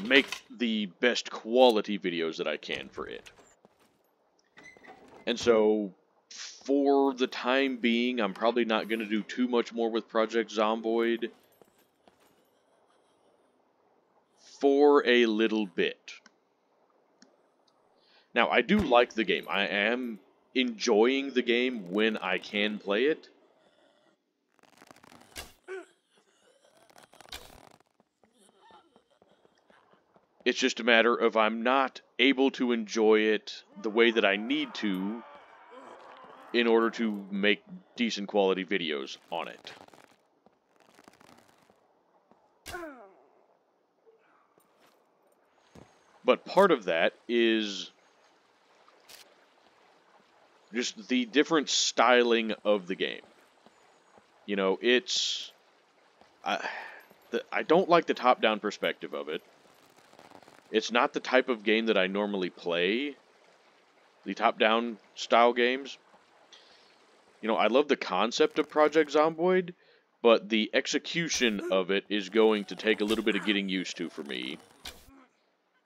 make the best quality videos that I can for it. And so, for the time being, I'm probably not going to do too much more with Project Zomboid. for a little bit. Now, I do like the game. I am enjoying the game when I can play it. It's just a matter of I'm not able to enjoy it the way that I need to in order to make decent quality videos on it. But part of that is just the different styling of the game. You know, it's... I, the, I don't like the top-down perspective of it. It's not the type of game that I normally play, the top-down style games. You know, I love the concept of Project Zomboid, but the execution of it is going to take a little bit of getting used to for me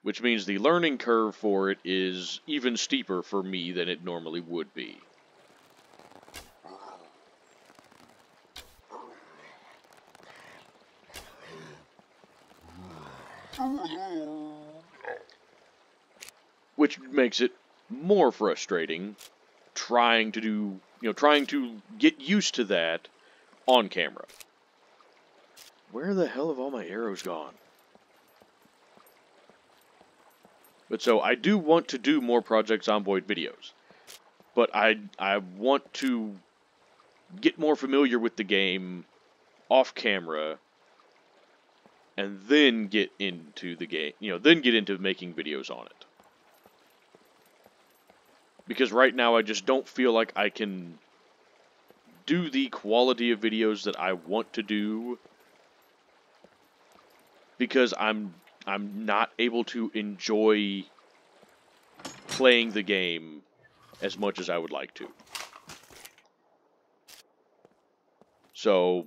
which means the learning curve for it is even steeper for me than it normally would be. Which makes it more frustrating trying to do, you know, trying to get used to that on camera. Where the hell have all my arrows gone? But so I do want to do more Project Zomboid videos. But I I want to get more familiar with the game off camera and then get into the game, you know, then get into making videos on it. Because right now I just don't feel like I can do the quality of videos that I want to do because I'm I'm not able to enjoy playing the game as much as I would like to. So,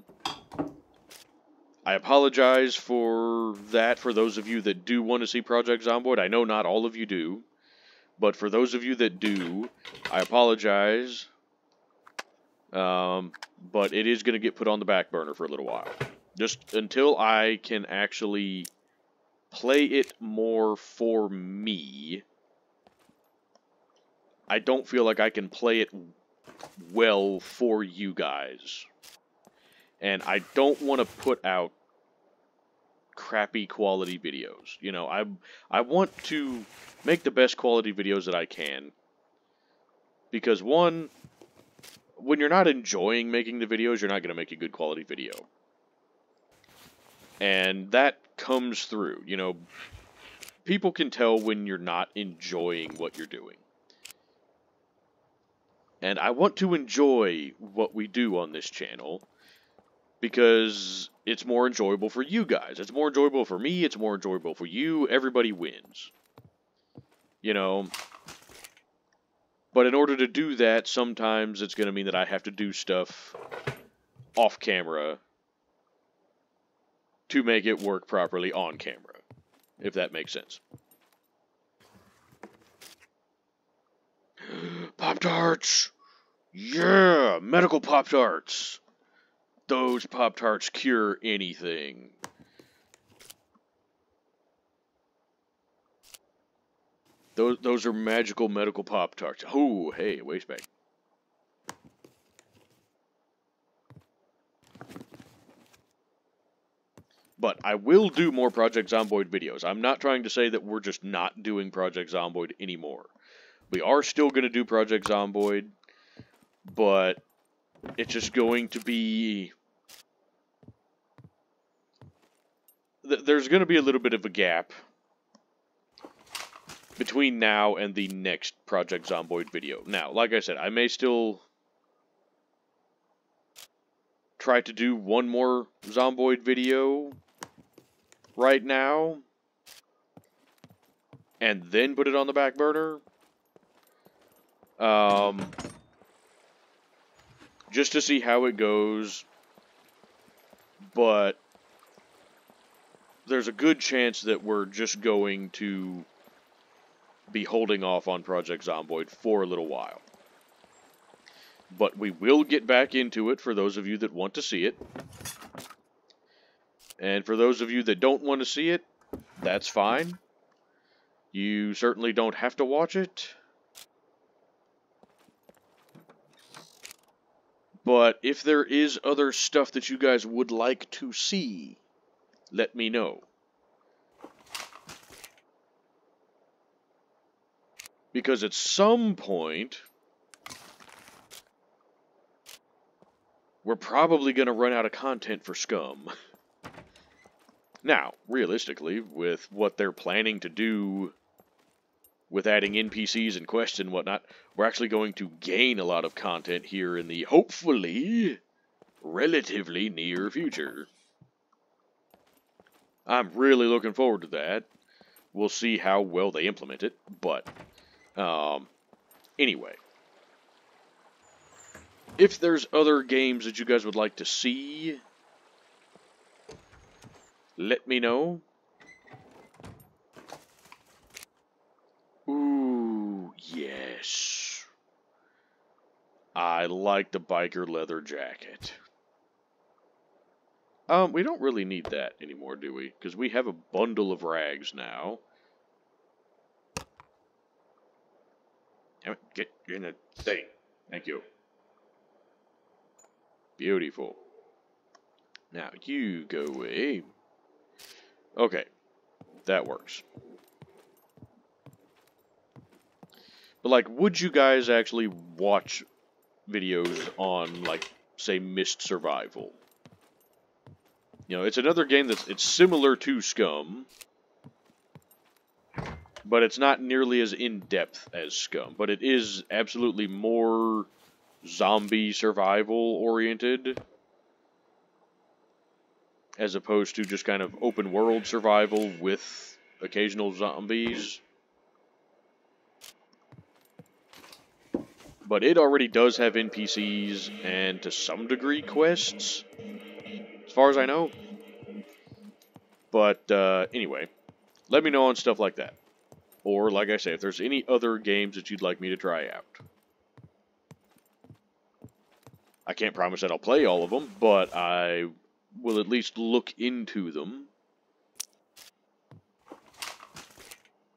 I apologize for that for those of you that do want to see Project Zomboid. I know not all of you do, but for those of you that do, I apologize. Um, but it is going to get put on the back burner for a little while. Just until I can actually play it more for me. I don't feel like I can play it well for you guys. And I don't want to put out crappy quality videos. You know, I I want to make the best quality videos that I can. Because one, when you're not enjoying making the videos, you're not going to make a good quality video. And that comes through. You know, people can tell when you're not enjoying what you're doing. And I want to enjoy what we do on this channel because it's more enjoyable for you guys. It's more enjoyable for me. It's more enjoyable for you. Everybody wins. You know. But in order to do that, sometimes it's going to mean that I have to do stuff off camera to make it work properly on camera, if that makes sense. <gasps> Pop Tarts! Yeah! Medical Pop Tarts! Those Pop Tarts cure anything. Those, those are magical medical Pop Tarts. Oh, hey, waste bag. But I will do more Project Zomboid videos. I'm not trying to say that we're just not doing Project Zomboid anymore. We are still going to do Project Zomboid, but it's just going to be... There's going to be a little bit of a gap between now and the next Project Zomboid video. Now, like I said, I may still try to do one more Zomboid video right now and then put it on the back burner. Um, just to see how it goes. But there's a good chance that we're just going to be holding off on Project Zomboid for a little while. But we will get back into it for those of you that want to see it. And for those of you that don't want to see it, that's fine. You certainly don't have to watch it. But if there is other stuff that you guys would like to see, let me know. Because at some point, we're probably going to run out of content for Scum. Now, realistically, with what they're planning to do with adding NPCs and quests and whatnot, we're actually going to gain a lot of content here in the hopefully relatively near future. I'm really looking forward to that. We'll see how well they implement it, but um, anyway. If there's other games that you guys would like to see, let me know. Ooh, yes. I like the biker leather jacket. Um, we don't really need that anymore, do we? Because we have a bundle of rags now. Get in the thing. Thank you. Beautiful. Now, you go away. Okay. That works. But, like, would you guys actually watch videos on, like, say, Mist Survival? You know, it's another game that's it's similar to Scum, but it's not nearly as in-depth as Scum. But it is absolutely more zombie survival oriented as opposed to just kind of open world survival with occasional zombies. But it already does have NPCs and to some degree quests, as far as I know. But uh, anyway, let me know on stuff like that. Or, like I say, if there's any other games that you'd like me to try out. I can't promise that I'll play all of them, but I will at least look into them.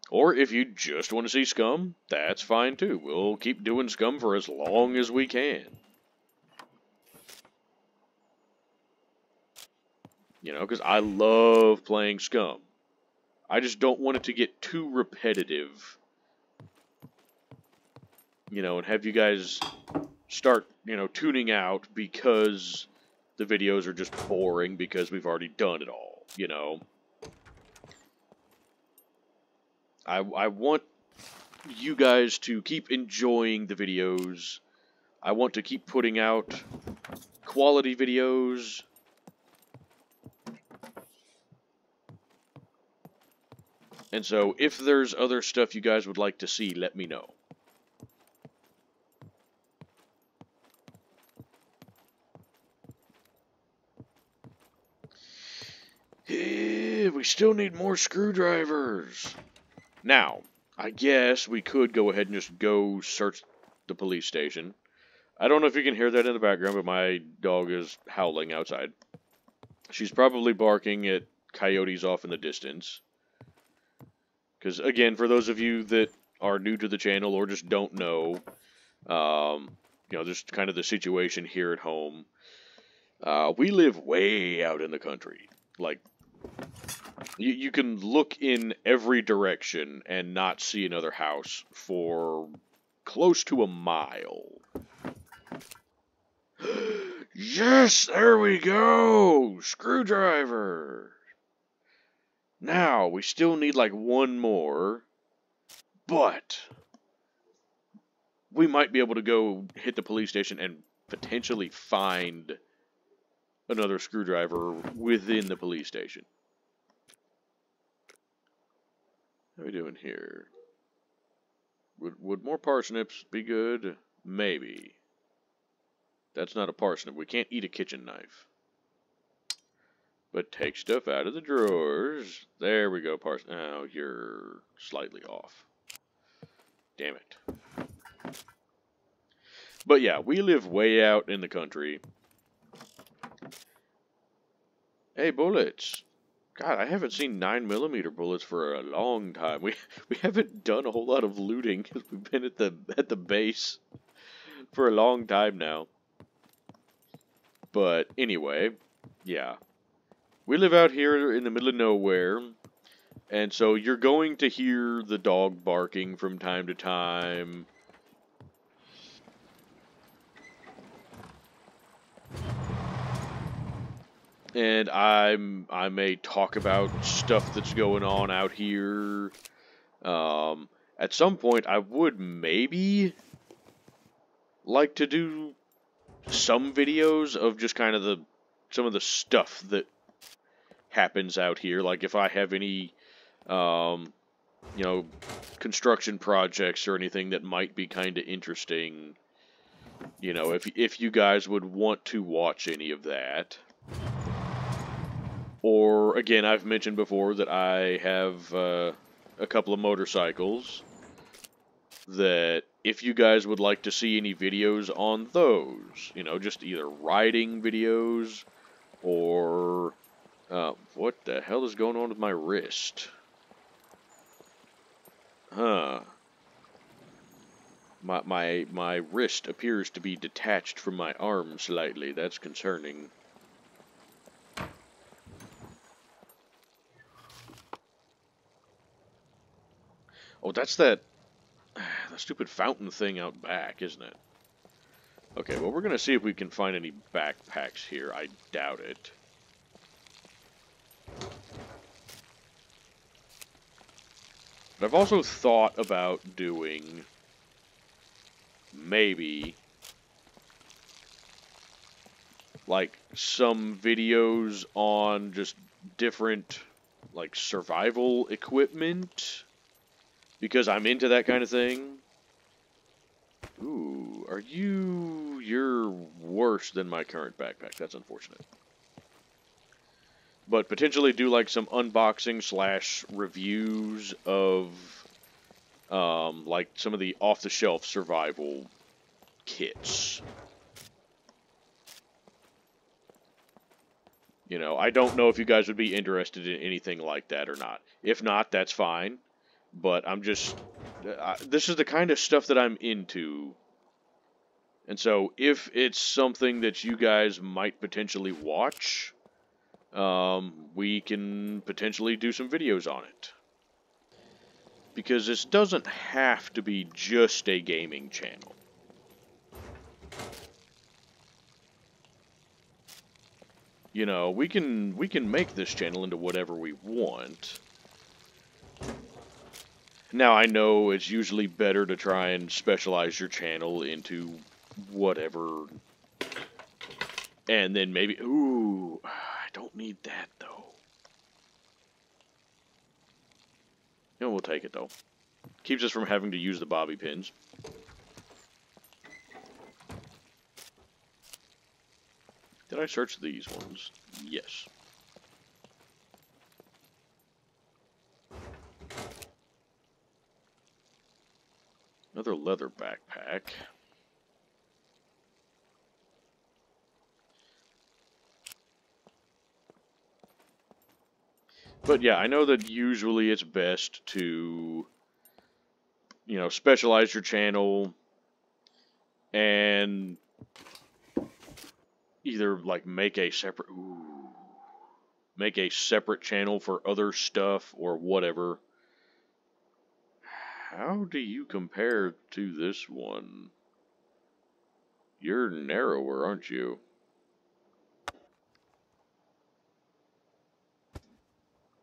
Or if you just want to see Scum, that's fine too. We'll keep doing Scum for as long as we can. You know, because I love playing Scum. I just don't want it to get too repetitive. You know, and have you guys start, you know, tuning out because the videos are just boring because we've already done it all, you know. I, I want you guys to keep enjoying the videos. I want to keep putting out quality videos. And so, if there's other stuff you guys would like to see, let me know. We still need more screwdrivers. Now, I guess we could go ahead and just go search the police station. I don't know if you can hear that in the background, but my dog is howling outside. She's probably barking at coyotes off in the distance. Because, again, for those of you that are new to the channel or just don't know, um, you know, just kind of the situation here at home. Uh, we live way out in the country. Like, you, you can look in every direction and not see another house for close to a mile. <gasps> yes, there we go! Screwdriver! Now, we still need like one more, but we might be able to go hit the police station and potentially find another screwdriver within the police station. How are we doing here? Would, would more parsnips be good? Maybe. That's not a parsnip. We can't eat a kitchen knife. But take stuff out of the drawers. There we go, parsnip. Oh, you're slightly off. Damn it. But yeah, we live way out in the country. Hey, bullets. God, I haven't seen 9mm bullets for a long time. <laughs> We we haven't done a whole lot of looting because we've been at the at the base for a long time now. But anyway, yeah. We live out here in the middle of nowhere. And so you're going to hear the dog barking from time to time. and I'm I may talk about stuff that's going on out here. Um, at some point, I would maybe like to do some videos of just kind of the some of the stuff that happens out here. Like if I have any, um, you know, construction projects or anything that might be kind of interesting. You know, if if you guys would want to watch any of that. Or, again, I've mentioned before that I have uh, a couple of motorcycles that if you guys would like to see any videos on those, you know, just either riding videos or... Uh, what the hell is going on with my wrist? Huh. My, my, my wrist appears to be detached from my arm slightly. That's concerning. Oh, that's that, <sighs> that stupid fountain thing out back, isn't it? Okay, well, we're going to see if we can find any backpacks here. I doubt it. But I've also thought about doing maybe like some videos on just different like survival equipment because I'm into that kind of thing. Ooh, are you... You're worse than my current backpack. That's unfortunate. But potentially do like some unboxing slash reviews of um, like some of the off-the-shelf survival kits. You know, I don't know if you guys would be interested in anything like that or not. If not, that's fine. But I'm just... Uh, this is the kind of stuff that I'm into. And so, if it's something that you guys might potentially watch, um, we can potentially do some videos on it. Because this doesn't have to be just a gaming channel. You know, we can we can make this channel into whatever we want. Now, I know it's usually better to try and specialize your channel into whatever. And then maybe... Ooh, don't need that, though. No, we'll take it, though. Keeps us from having to use the bobby pins. Did I search these ones? Yes. Another leather backpack. But yeah, I know that usually it's best to, you know, specialize your channel and either like make a separate, ooh, make a separate channel for other stuff or whatever. How do you compare to this one? You're narrower, aren't you?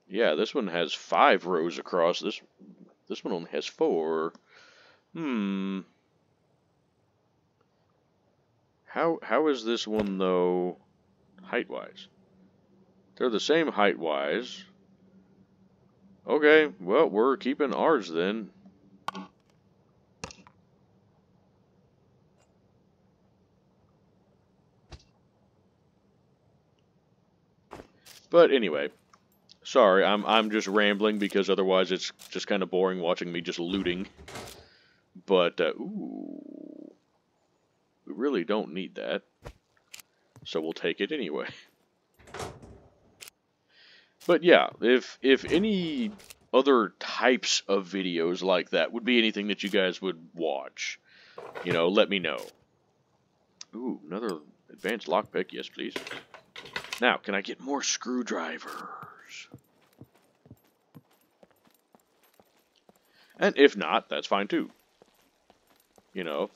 Yeah, this one has five rows across. This this one only has four. Hmm. How how is this one though height wise? They're the same height wise. Okay, well we're keeping ours then. But anyway, sorry, I'm I'm just rambling because otherwise it's just kind of boring watching me just looting. But uh, ooh, we really don't need that, so we'll take it anyway. But yeah, if if any other types of videos like that would be anything that you guys would watch, you know, let me know. Ooh, another advanced lockpick, yes please. Now, can I get more And if not, that's fine too. You know,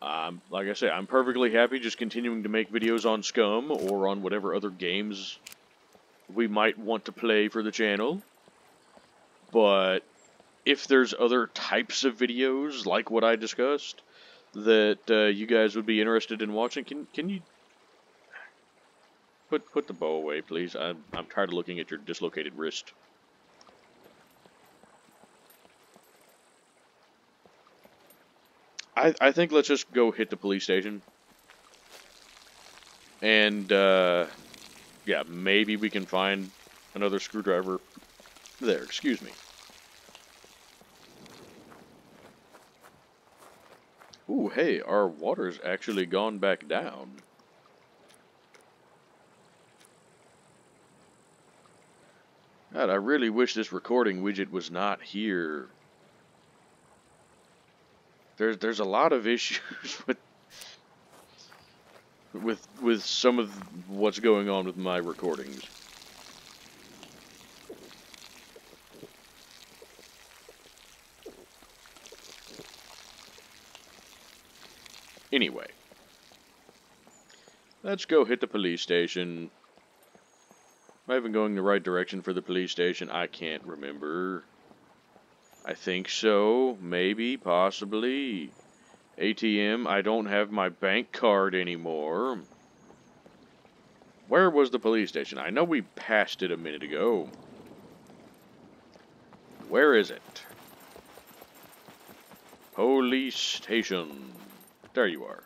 um, like I say, I'm perfectly happy just continuing to make videos on Scum or on whatever other games we might want to play for the channel. But if there's other types of videos like what I discussed that uh, you guys would be interested in watching, can can you Put put the bow away, please. I'm I'm tired of looking at your dislocated wrist. I I think let's just go hit the police station. And uh, yeah, maybe we can find another screwdriver there. Excuse me. Ooh, hey, our water's actually gone back down. God, I really wish this recording widget was not here. there's there's a lot of <laughs> issues with with with some of what's going on with my recordings. Anyway, let's go hit the police station. Am I even going the right direction for the police station? I can't remember. I think so. Maybe. Possibly. ATM. I don't have my bank card anymore. Where was the police station? I know we passed it a minute ago. Where is it? Police station. There you are.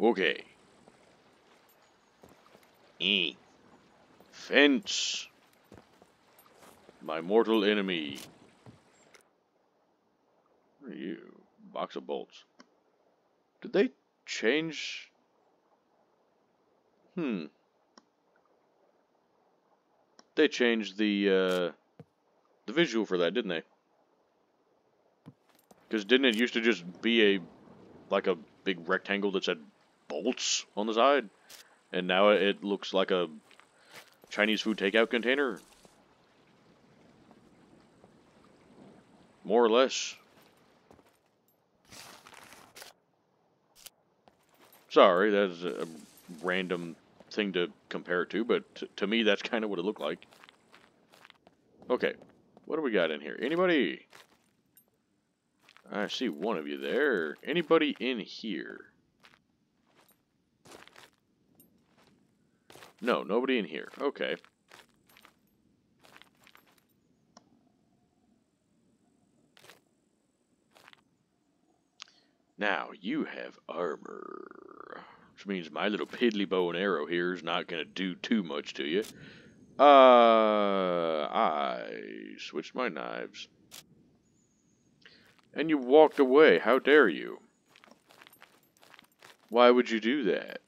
Okay. E. Fence. My mortal enemy. What are you? Box of bolts. Did they change? Hmm. They changed the, uh, the visual for that, didn't they? Because didn't it used to just be a, like a big rectangle that said bolts on the side? And now it looks like a Chinese food takeout container. More or less. Sorry, that's a random thing to compare it to, but to me that's kind of what it looked like. Okay, what do we got in here? Anybody? I see one of you there. Anybody in here? No, nobody in here. Okay. Now, you have armor. Which means my little piddly bow and arrow here is not going to do too much to you. Uh, I switched my knives. And you walked away. How dare you? Why would you do that?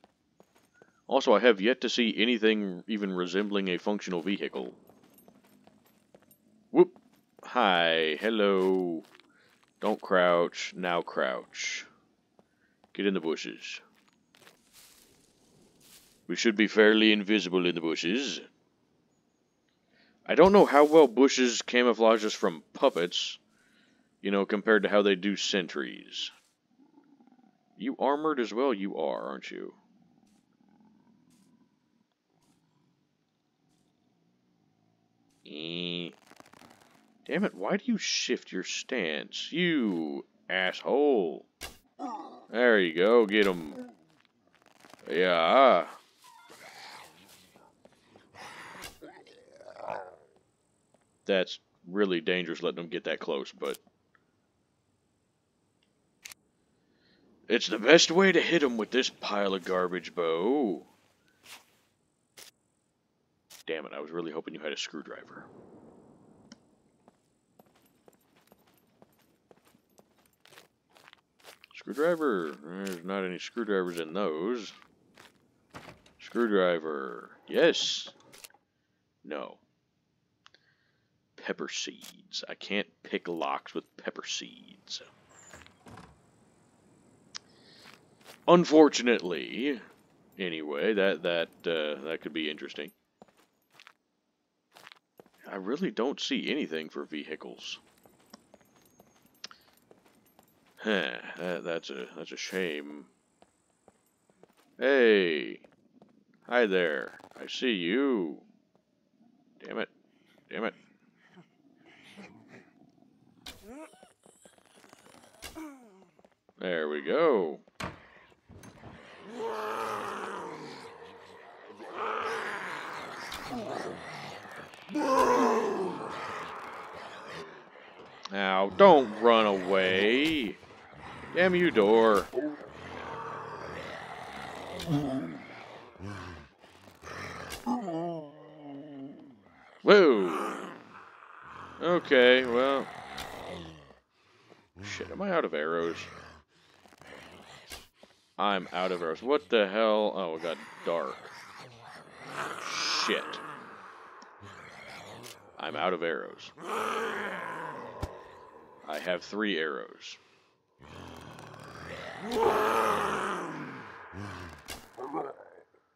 Also, I have yet to see anything even resembling a functional vehicle. Whoop. Hi. Hello. Don't crouch. Now crouch. Get in the bushes. We should be fairly invisible in the bushes. I don't know how well bushes camouflage us from puppets you know, compared to how they do sentries. You armored as well? You are, aren't you? Eh. Damn it, why do you shift your stance? You asshole. There you go, get him. Yeah. That's really dangerous letting them get that close, but It's the best way to hit him with this pile of garbage bow. Damn it, I was really hoping you had a screwdriver. Screwdriver. There's not any screwdrivers in those. Screwdriver. Yes. No. Pepper seeds. I can't pick locks with pepper seeds. Unfortunately, anyway, that that uh, that could be interesting. I really don't see anything for vehicles. That, that's a that's a shame. Hey, hi there. I see you. Damn it. Damn it. There we go. Now, don't run away. Damn you, door. Whoa. Okay, well. Shit, am I out of arrows? I'm out of arrows. What the hell? Oh, it got dark. Shit. I'm out of arrows. I have three arrows.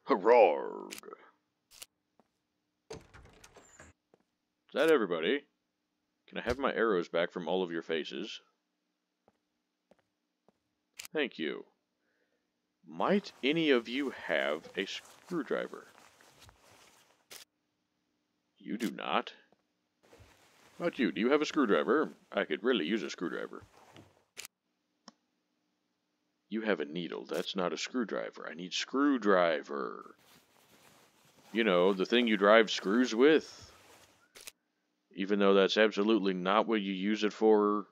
Hurrah! Is that everybody? Can I have my arrows back from all of your faces? Thank you. Might any of you have a screwdriver? You do not. About you? Do you have a screwdriver? I could really use a screwdriver. You have a needle. That's not a screwdriver. I need screwdriver. You know, the thing you drive screws with. Even though that's absolutely not what you use it for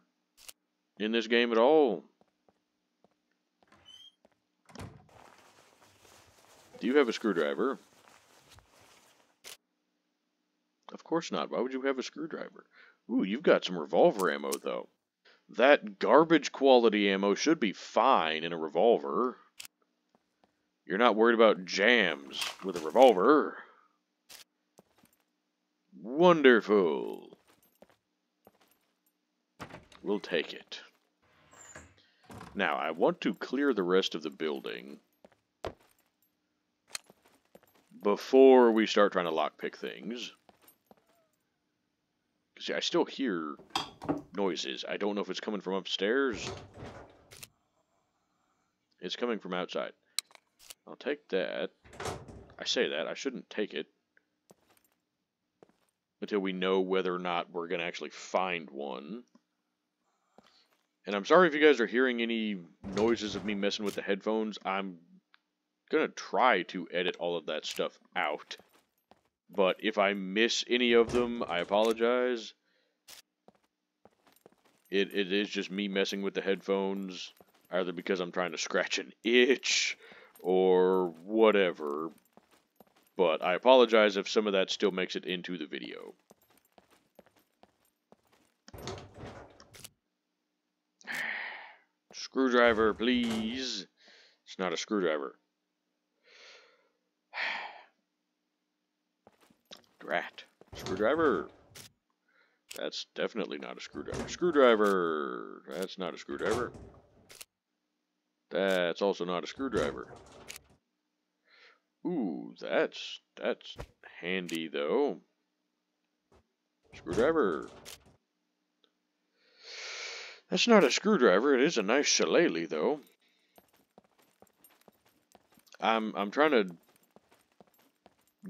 in this game at all. Do you have a screwdriver? Of course not. Why would you have a screwdriver? Ooh, you've got some revolver ammo, though. That garbage quality ammo should be fine in a revolver. You're not worried about jams with a revolver. Wonderful. We'll take it. Now, I want to clear the rest of the building before we start trying to lockpick things. See, I still hear noises. I don't know if it's coming from upstairs. It's coming from outside. I'll take that. I say that. I shouldn't take it. Until we know whether or not we're going to actually find one. And I'm sorry if you guys are hearing any noises of me messing with the headphones. I'm going to try to edit all of that stuff out. But if I miss any of them, I apologize. It, it is just me messing with the headphones, either because I'm trying to scratch an itch or whatever. But I apologize if some of that still makes it into the video. <sighs> Screwdriver, please. It's not a screwdriver. Drat. Screwdriver. That's definitely not a screwdriver. Screwdriver! That's not a screwdriver. That's also not a screwdriver. Ooh, that's, that's handy though. Screwdriver. That's not a screwdriver, it is a nice shillelagh though. I'm, I'm trying to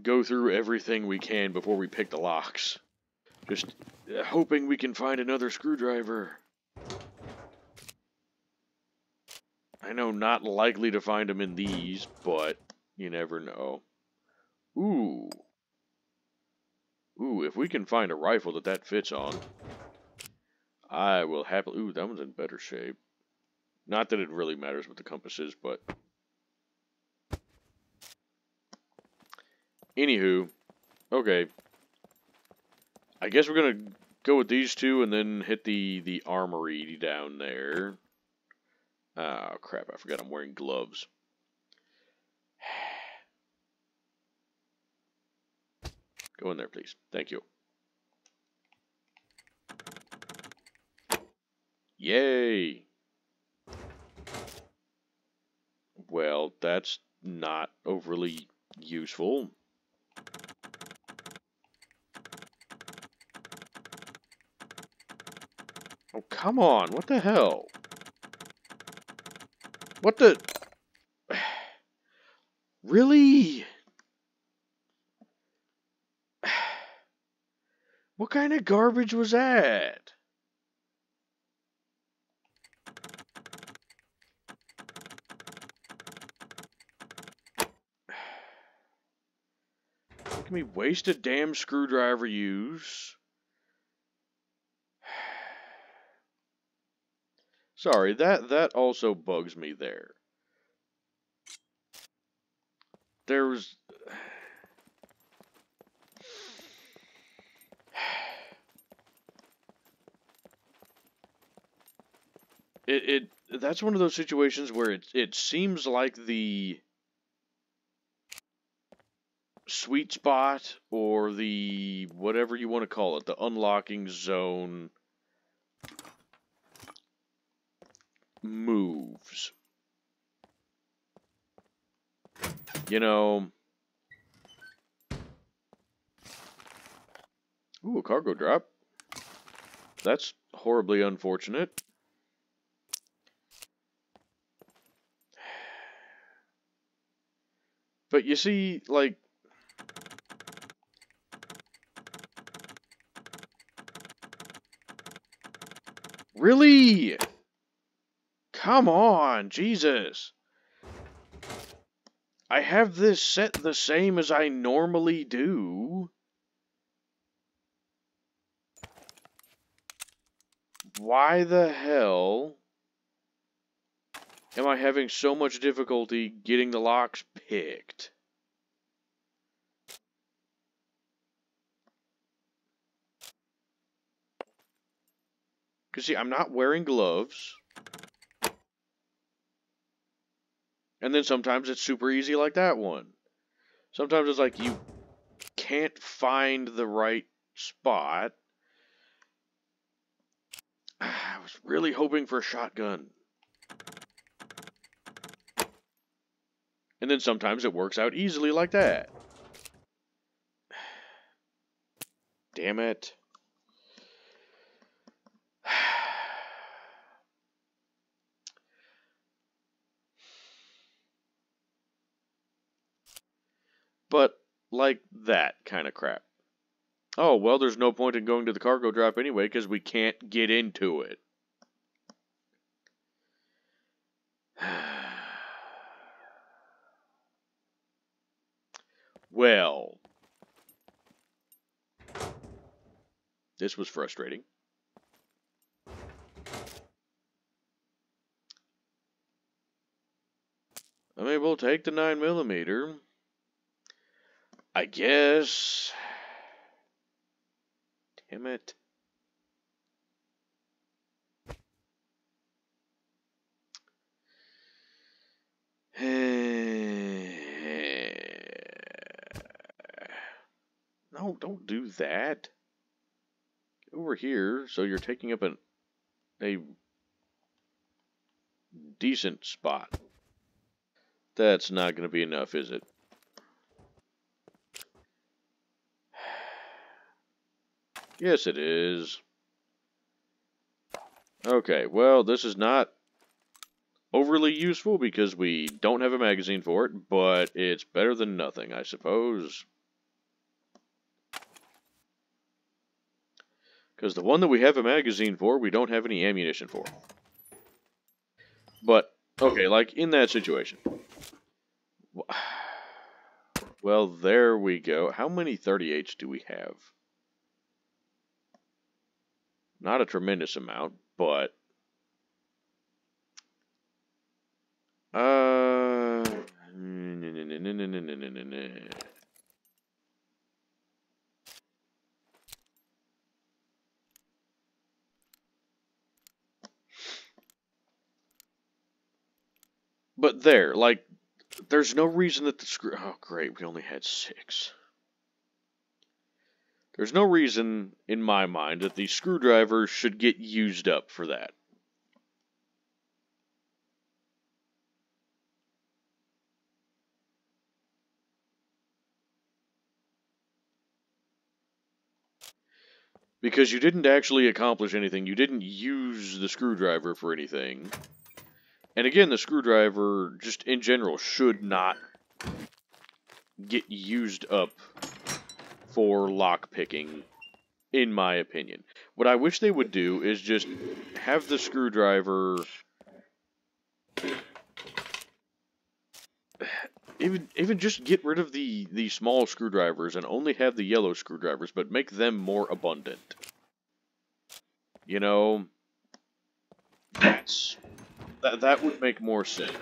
go through everything we can before we pick the locks. Just uh, hoping we can find another screwdriver. I know not likely to find them in these, but you never know. Ooh. Ooh, if we can find a rifle that that fits on, I will happily... Ooh, that one's in better shape. Not that it really matters what the compass is, but... Anywho, okay, I guess we're gonna go with these two and then hit the the armory down there. Oh crap! I forgot I'm wearing gloves. <sighs> Go in there, please. Thank you. Yay! Well, that's not overly useful. Come on. What the hell? What the... <sighs> Really? <sighs> What kind of garbage was that? <sighs> Making me waste a damn screwdriver use. Sorry, that that also bugs me there. There's <sighs> it it that's one of those situations where it it seems like the sweet spot or the whatever you want to call it, the unlocking zone moves. You know... Ooh, a cargo drop. That's horribly unfortunate. But you see, like... Really? Come on, Jesus. I have this set the same as I normally do. Why the hell am I having so much difficulty getting the locks picked? Because, see, I'm not wearing gloves. And then sometimes it's super easy like that one. Sometimes it's like you can't find the right spot. <sighs> I was really hoping for a shotgun. And then sometimes it works out easily like that. <sighs> Damn it. But like that kind of crap. Oh, well, there's no point in going to the cargo drop anyway because we can't get into it. <sighs> well, this was frustrating. I'm able to take the 9 millimeter. I guess. Damn it. <sighs> no, don't do that. Over here, so you're taking up an, a decent spot. That's not going to be enough, is it? Yes, it is. Okay, well, this is not overly useful because we don't have a magazine for it, but it's better than nothing, I suppose. Because the one that we have a magazine for, we don't have any ammunition for. But, okay, like in that situation. <sighs> Well, there we go. How many 38s do we have? Not a tremendous amount, but uh But there, like, there's no reason that the screw. Oh, great, we only had six. There's no reason, in my mind, that the screwdriver should get used up for that. Because you didn't actually accomplish anything. You didn't use the screwdriver for anything. And again, the screwdriver, just in general, should not get used up for lock picking, in my opinion. What I wish they would do is just have the screwdriver <sighs> even even just get rid of the the small screwdrivers and only have the yellow screwdrivers, but make them more abundant. You know, that's that that would make more sense.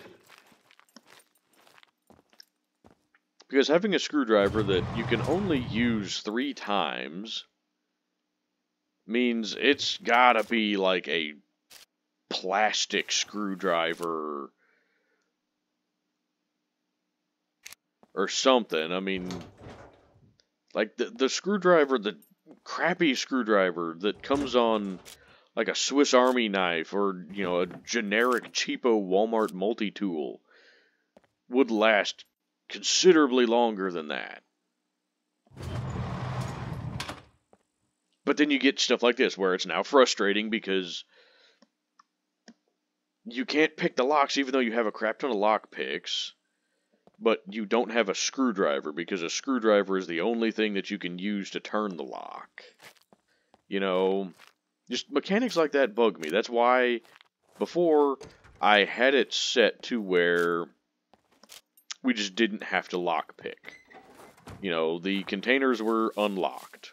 Because having a screwdriver that you can only use three times means it's gotta be like a plastic screwdriver or something. I mean, like the, the screwdriver, the crappy screwdriver that comes on like a Swiss Army knife or, you know, a generic cheapo Walmart multi-tool would last considerably longer than that. But then you get stuff like this where it's now frustrating because you can't pick the locks even though you have a crap ton of lock picks, but you don't have a screwdriver because a screwdriver is the only thing that you can use to turn the lock. You know, just mechanics like that bug me. That's why before I had it set to where we just didn't have to lock pick. You know, the containers were unlocked.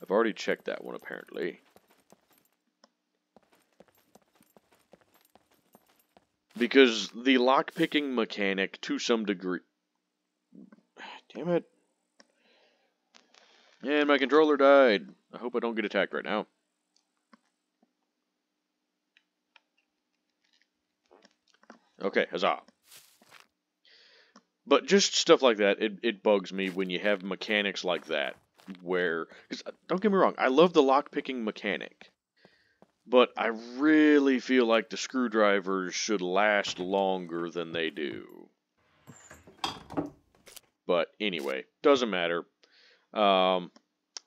I've already checked that one apparently. Because the lockpicking mechanic, to some degree... Damn it. And my controller died. I hope I don't get attacked right now. Okay, huzzah. But just stuff like that, it, it bugs me when you have mechanics like that, where... Cause, uh, don't get me wrong, I love the lockpicking mechanic. But I really feel like the screwdrivers should last longer than they do. But anyway, doesn't matter. Um,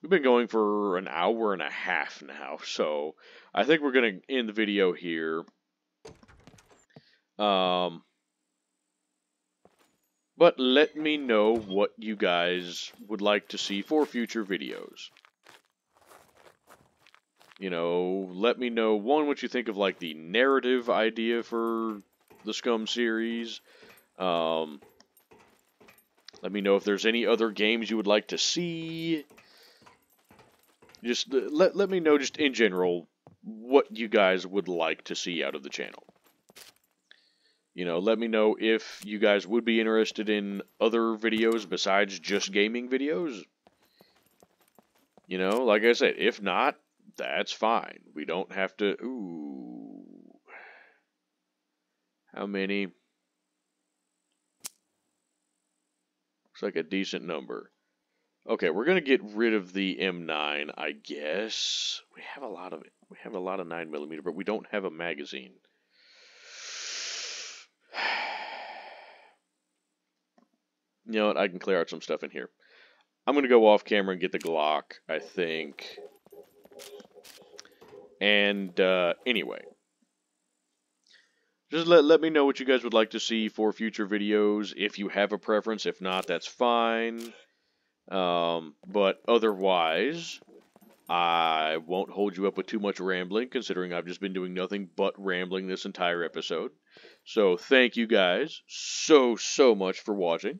we've been going for an hour and a half now, so I think we're going to end the video here. Um, but let me know what you guys would like to see for future videos. You know, let me know, one, what you think of, like, the narrative idea for the Scum series. Um, let me know if there's any other games you would like to see. Just uh, let, let me know, just in general, what you guys would like to see out of the channel. You know, let me know if you guys would be interested in other videos besides just gaming videos. You know, like I said, if not, that's fine. We don't have to... Ooh. How many? Looks like a decent number. Okay, we're gonna get rid of the M9, I guess. We have a lot of it. We have a lot of 9 millimeter, but we don't have a magazine. You know what? I can clear out some stuff in here. I'm going to go off camera and get the Glock, I think. And uh, anyway. Just let, let me know what you guys would like to see for future videos. If you have a preference. If not, that's fine. Um, but otherwise, I won't hold you up with too much rambling, considering I've just been doing nothing but rambling this entire episode. So thank you guys so, so much for watching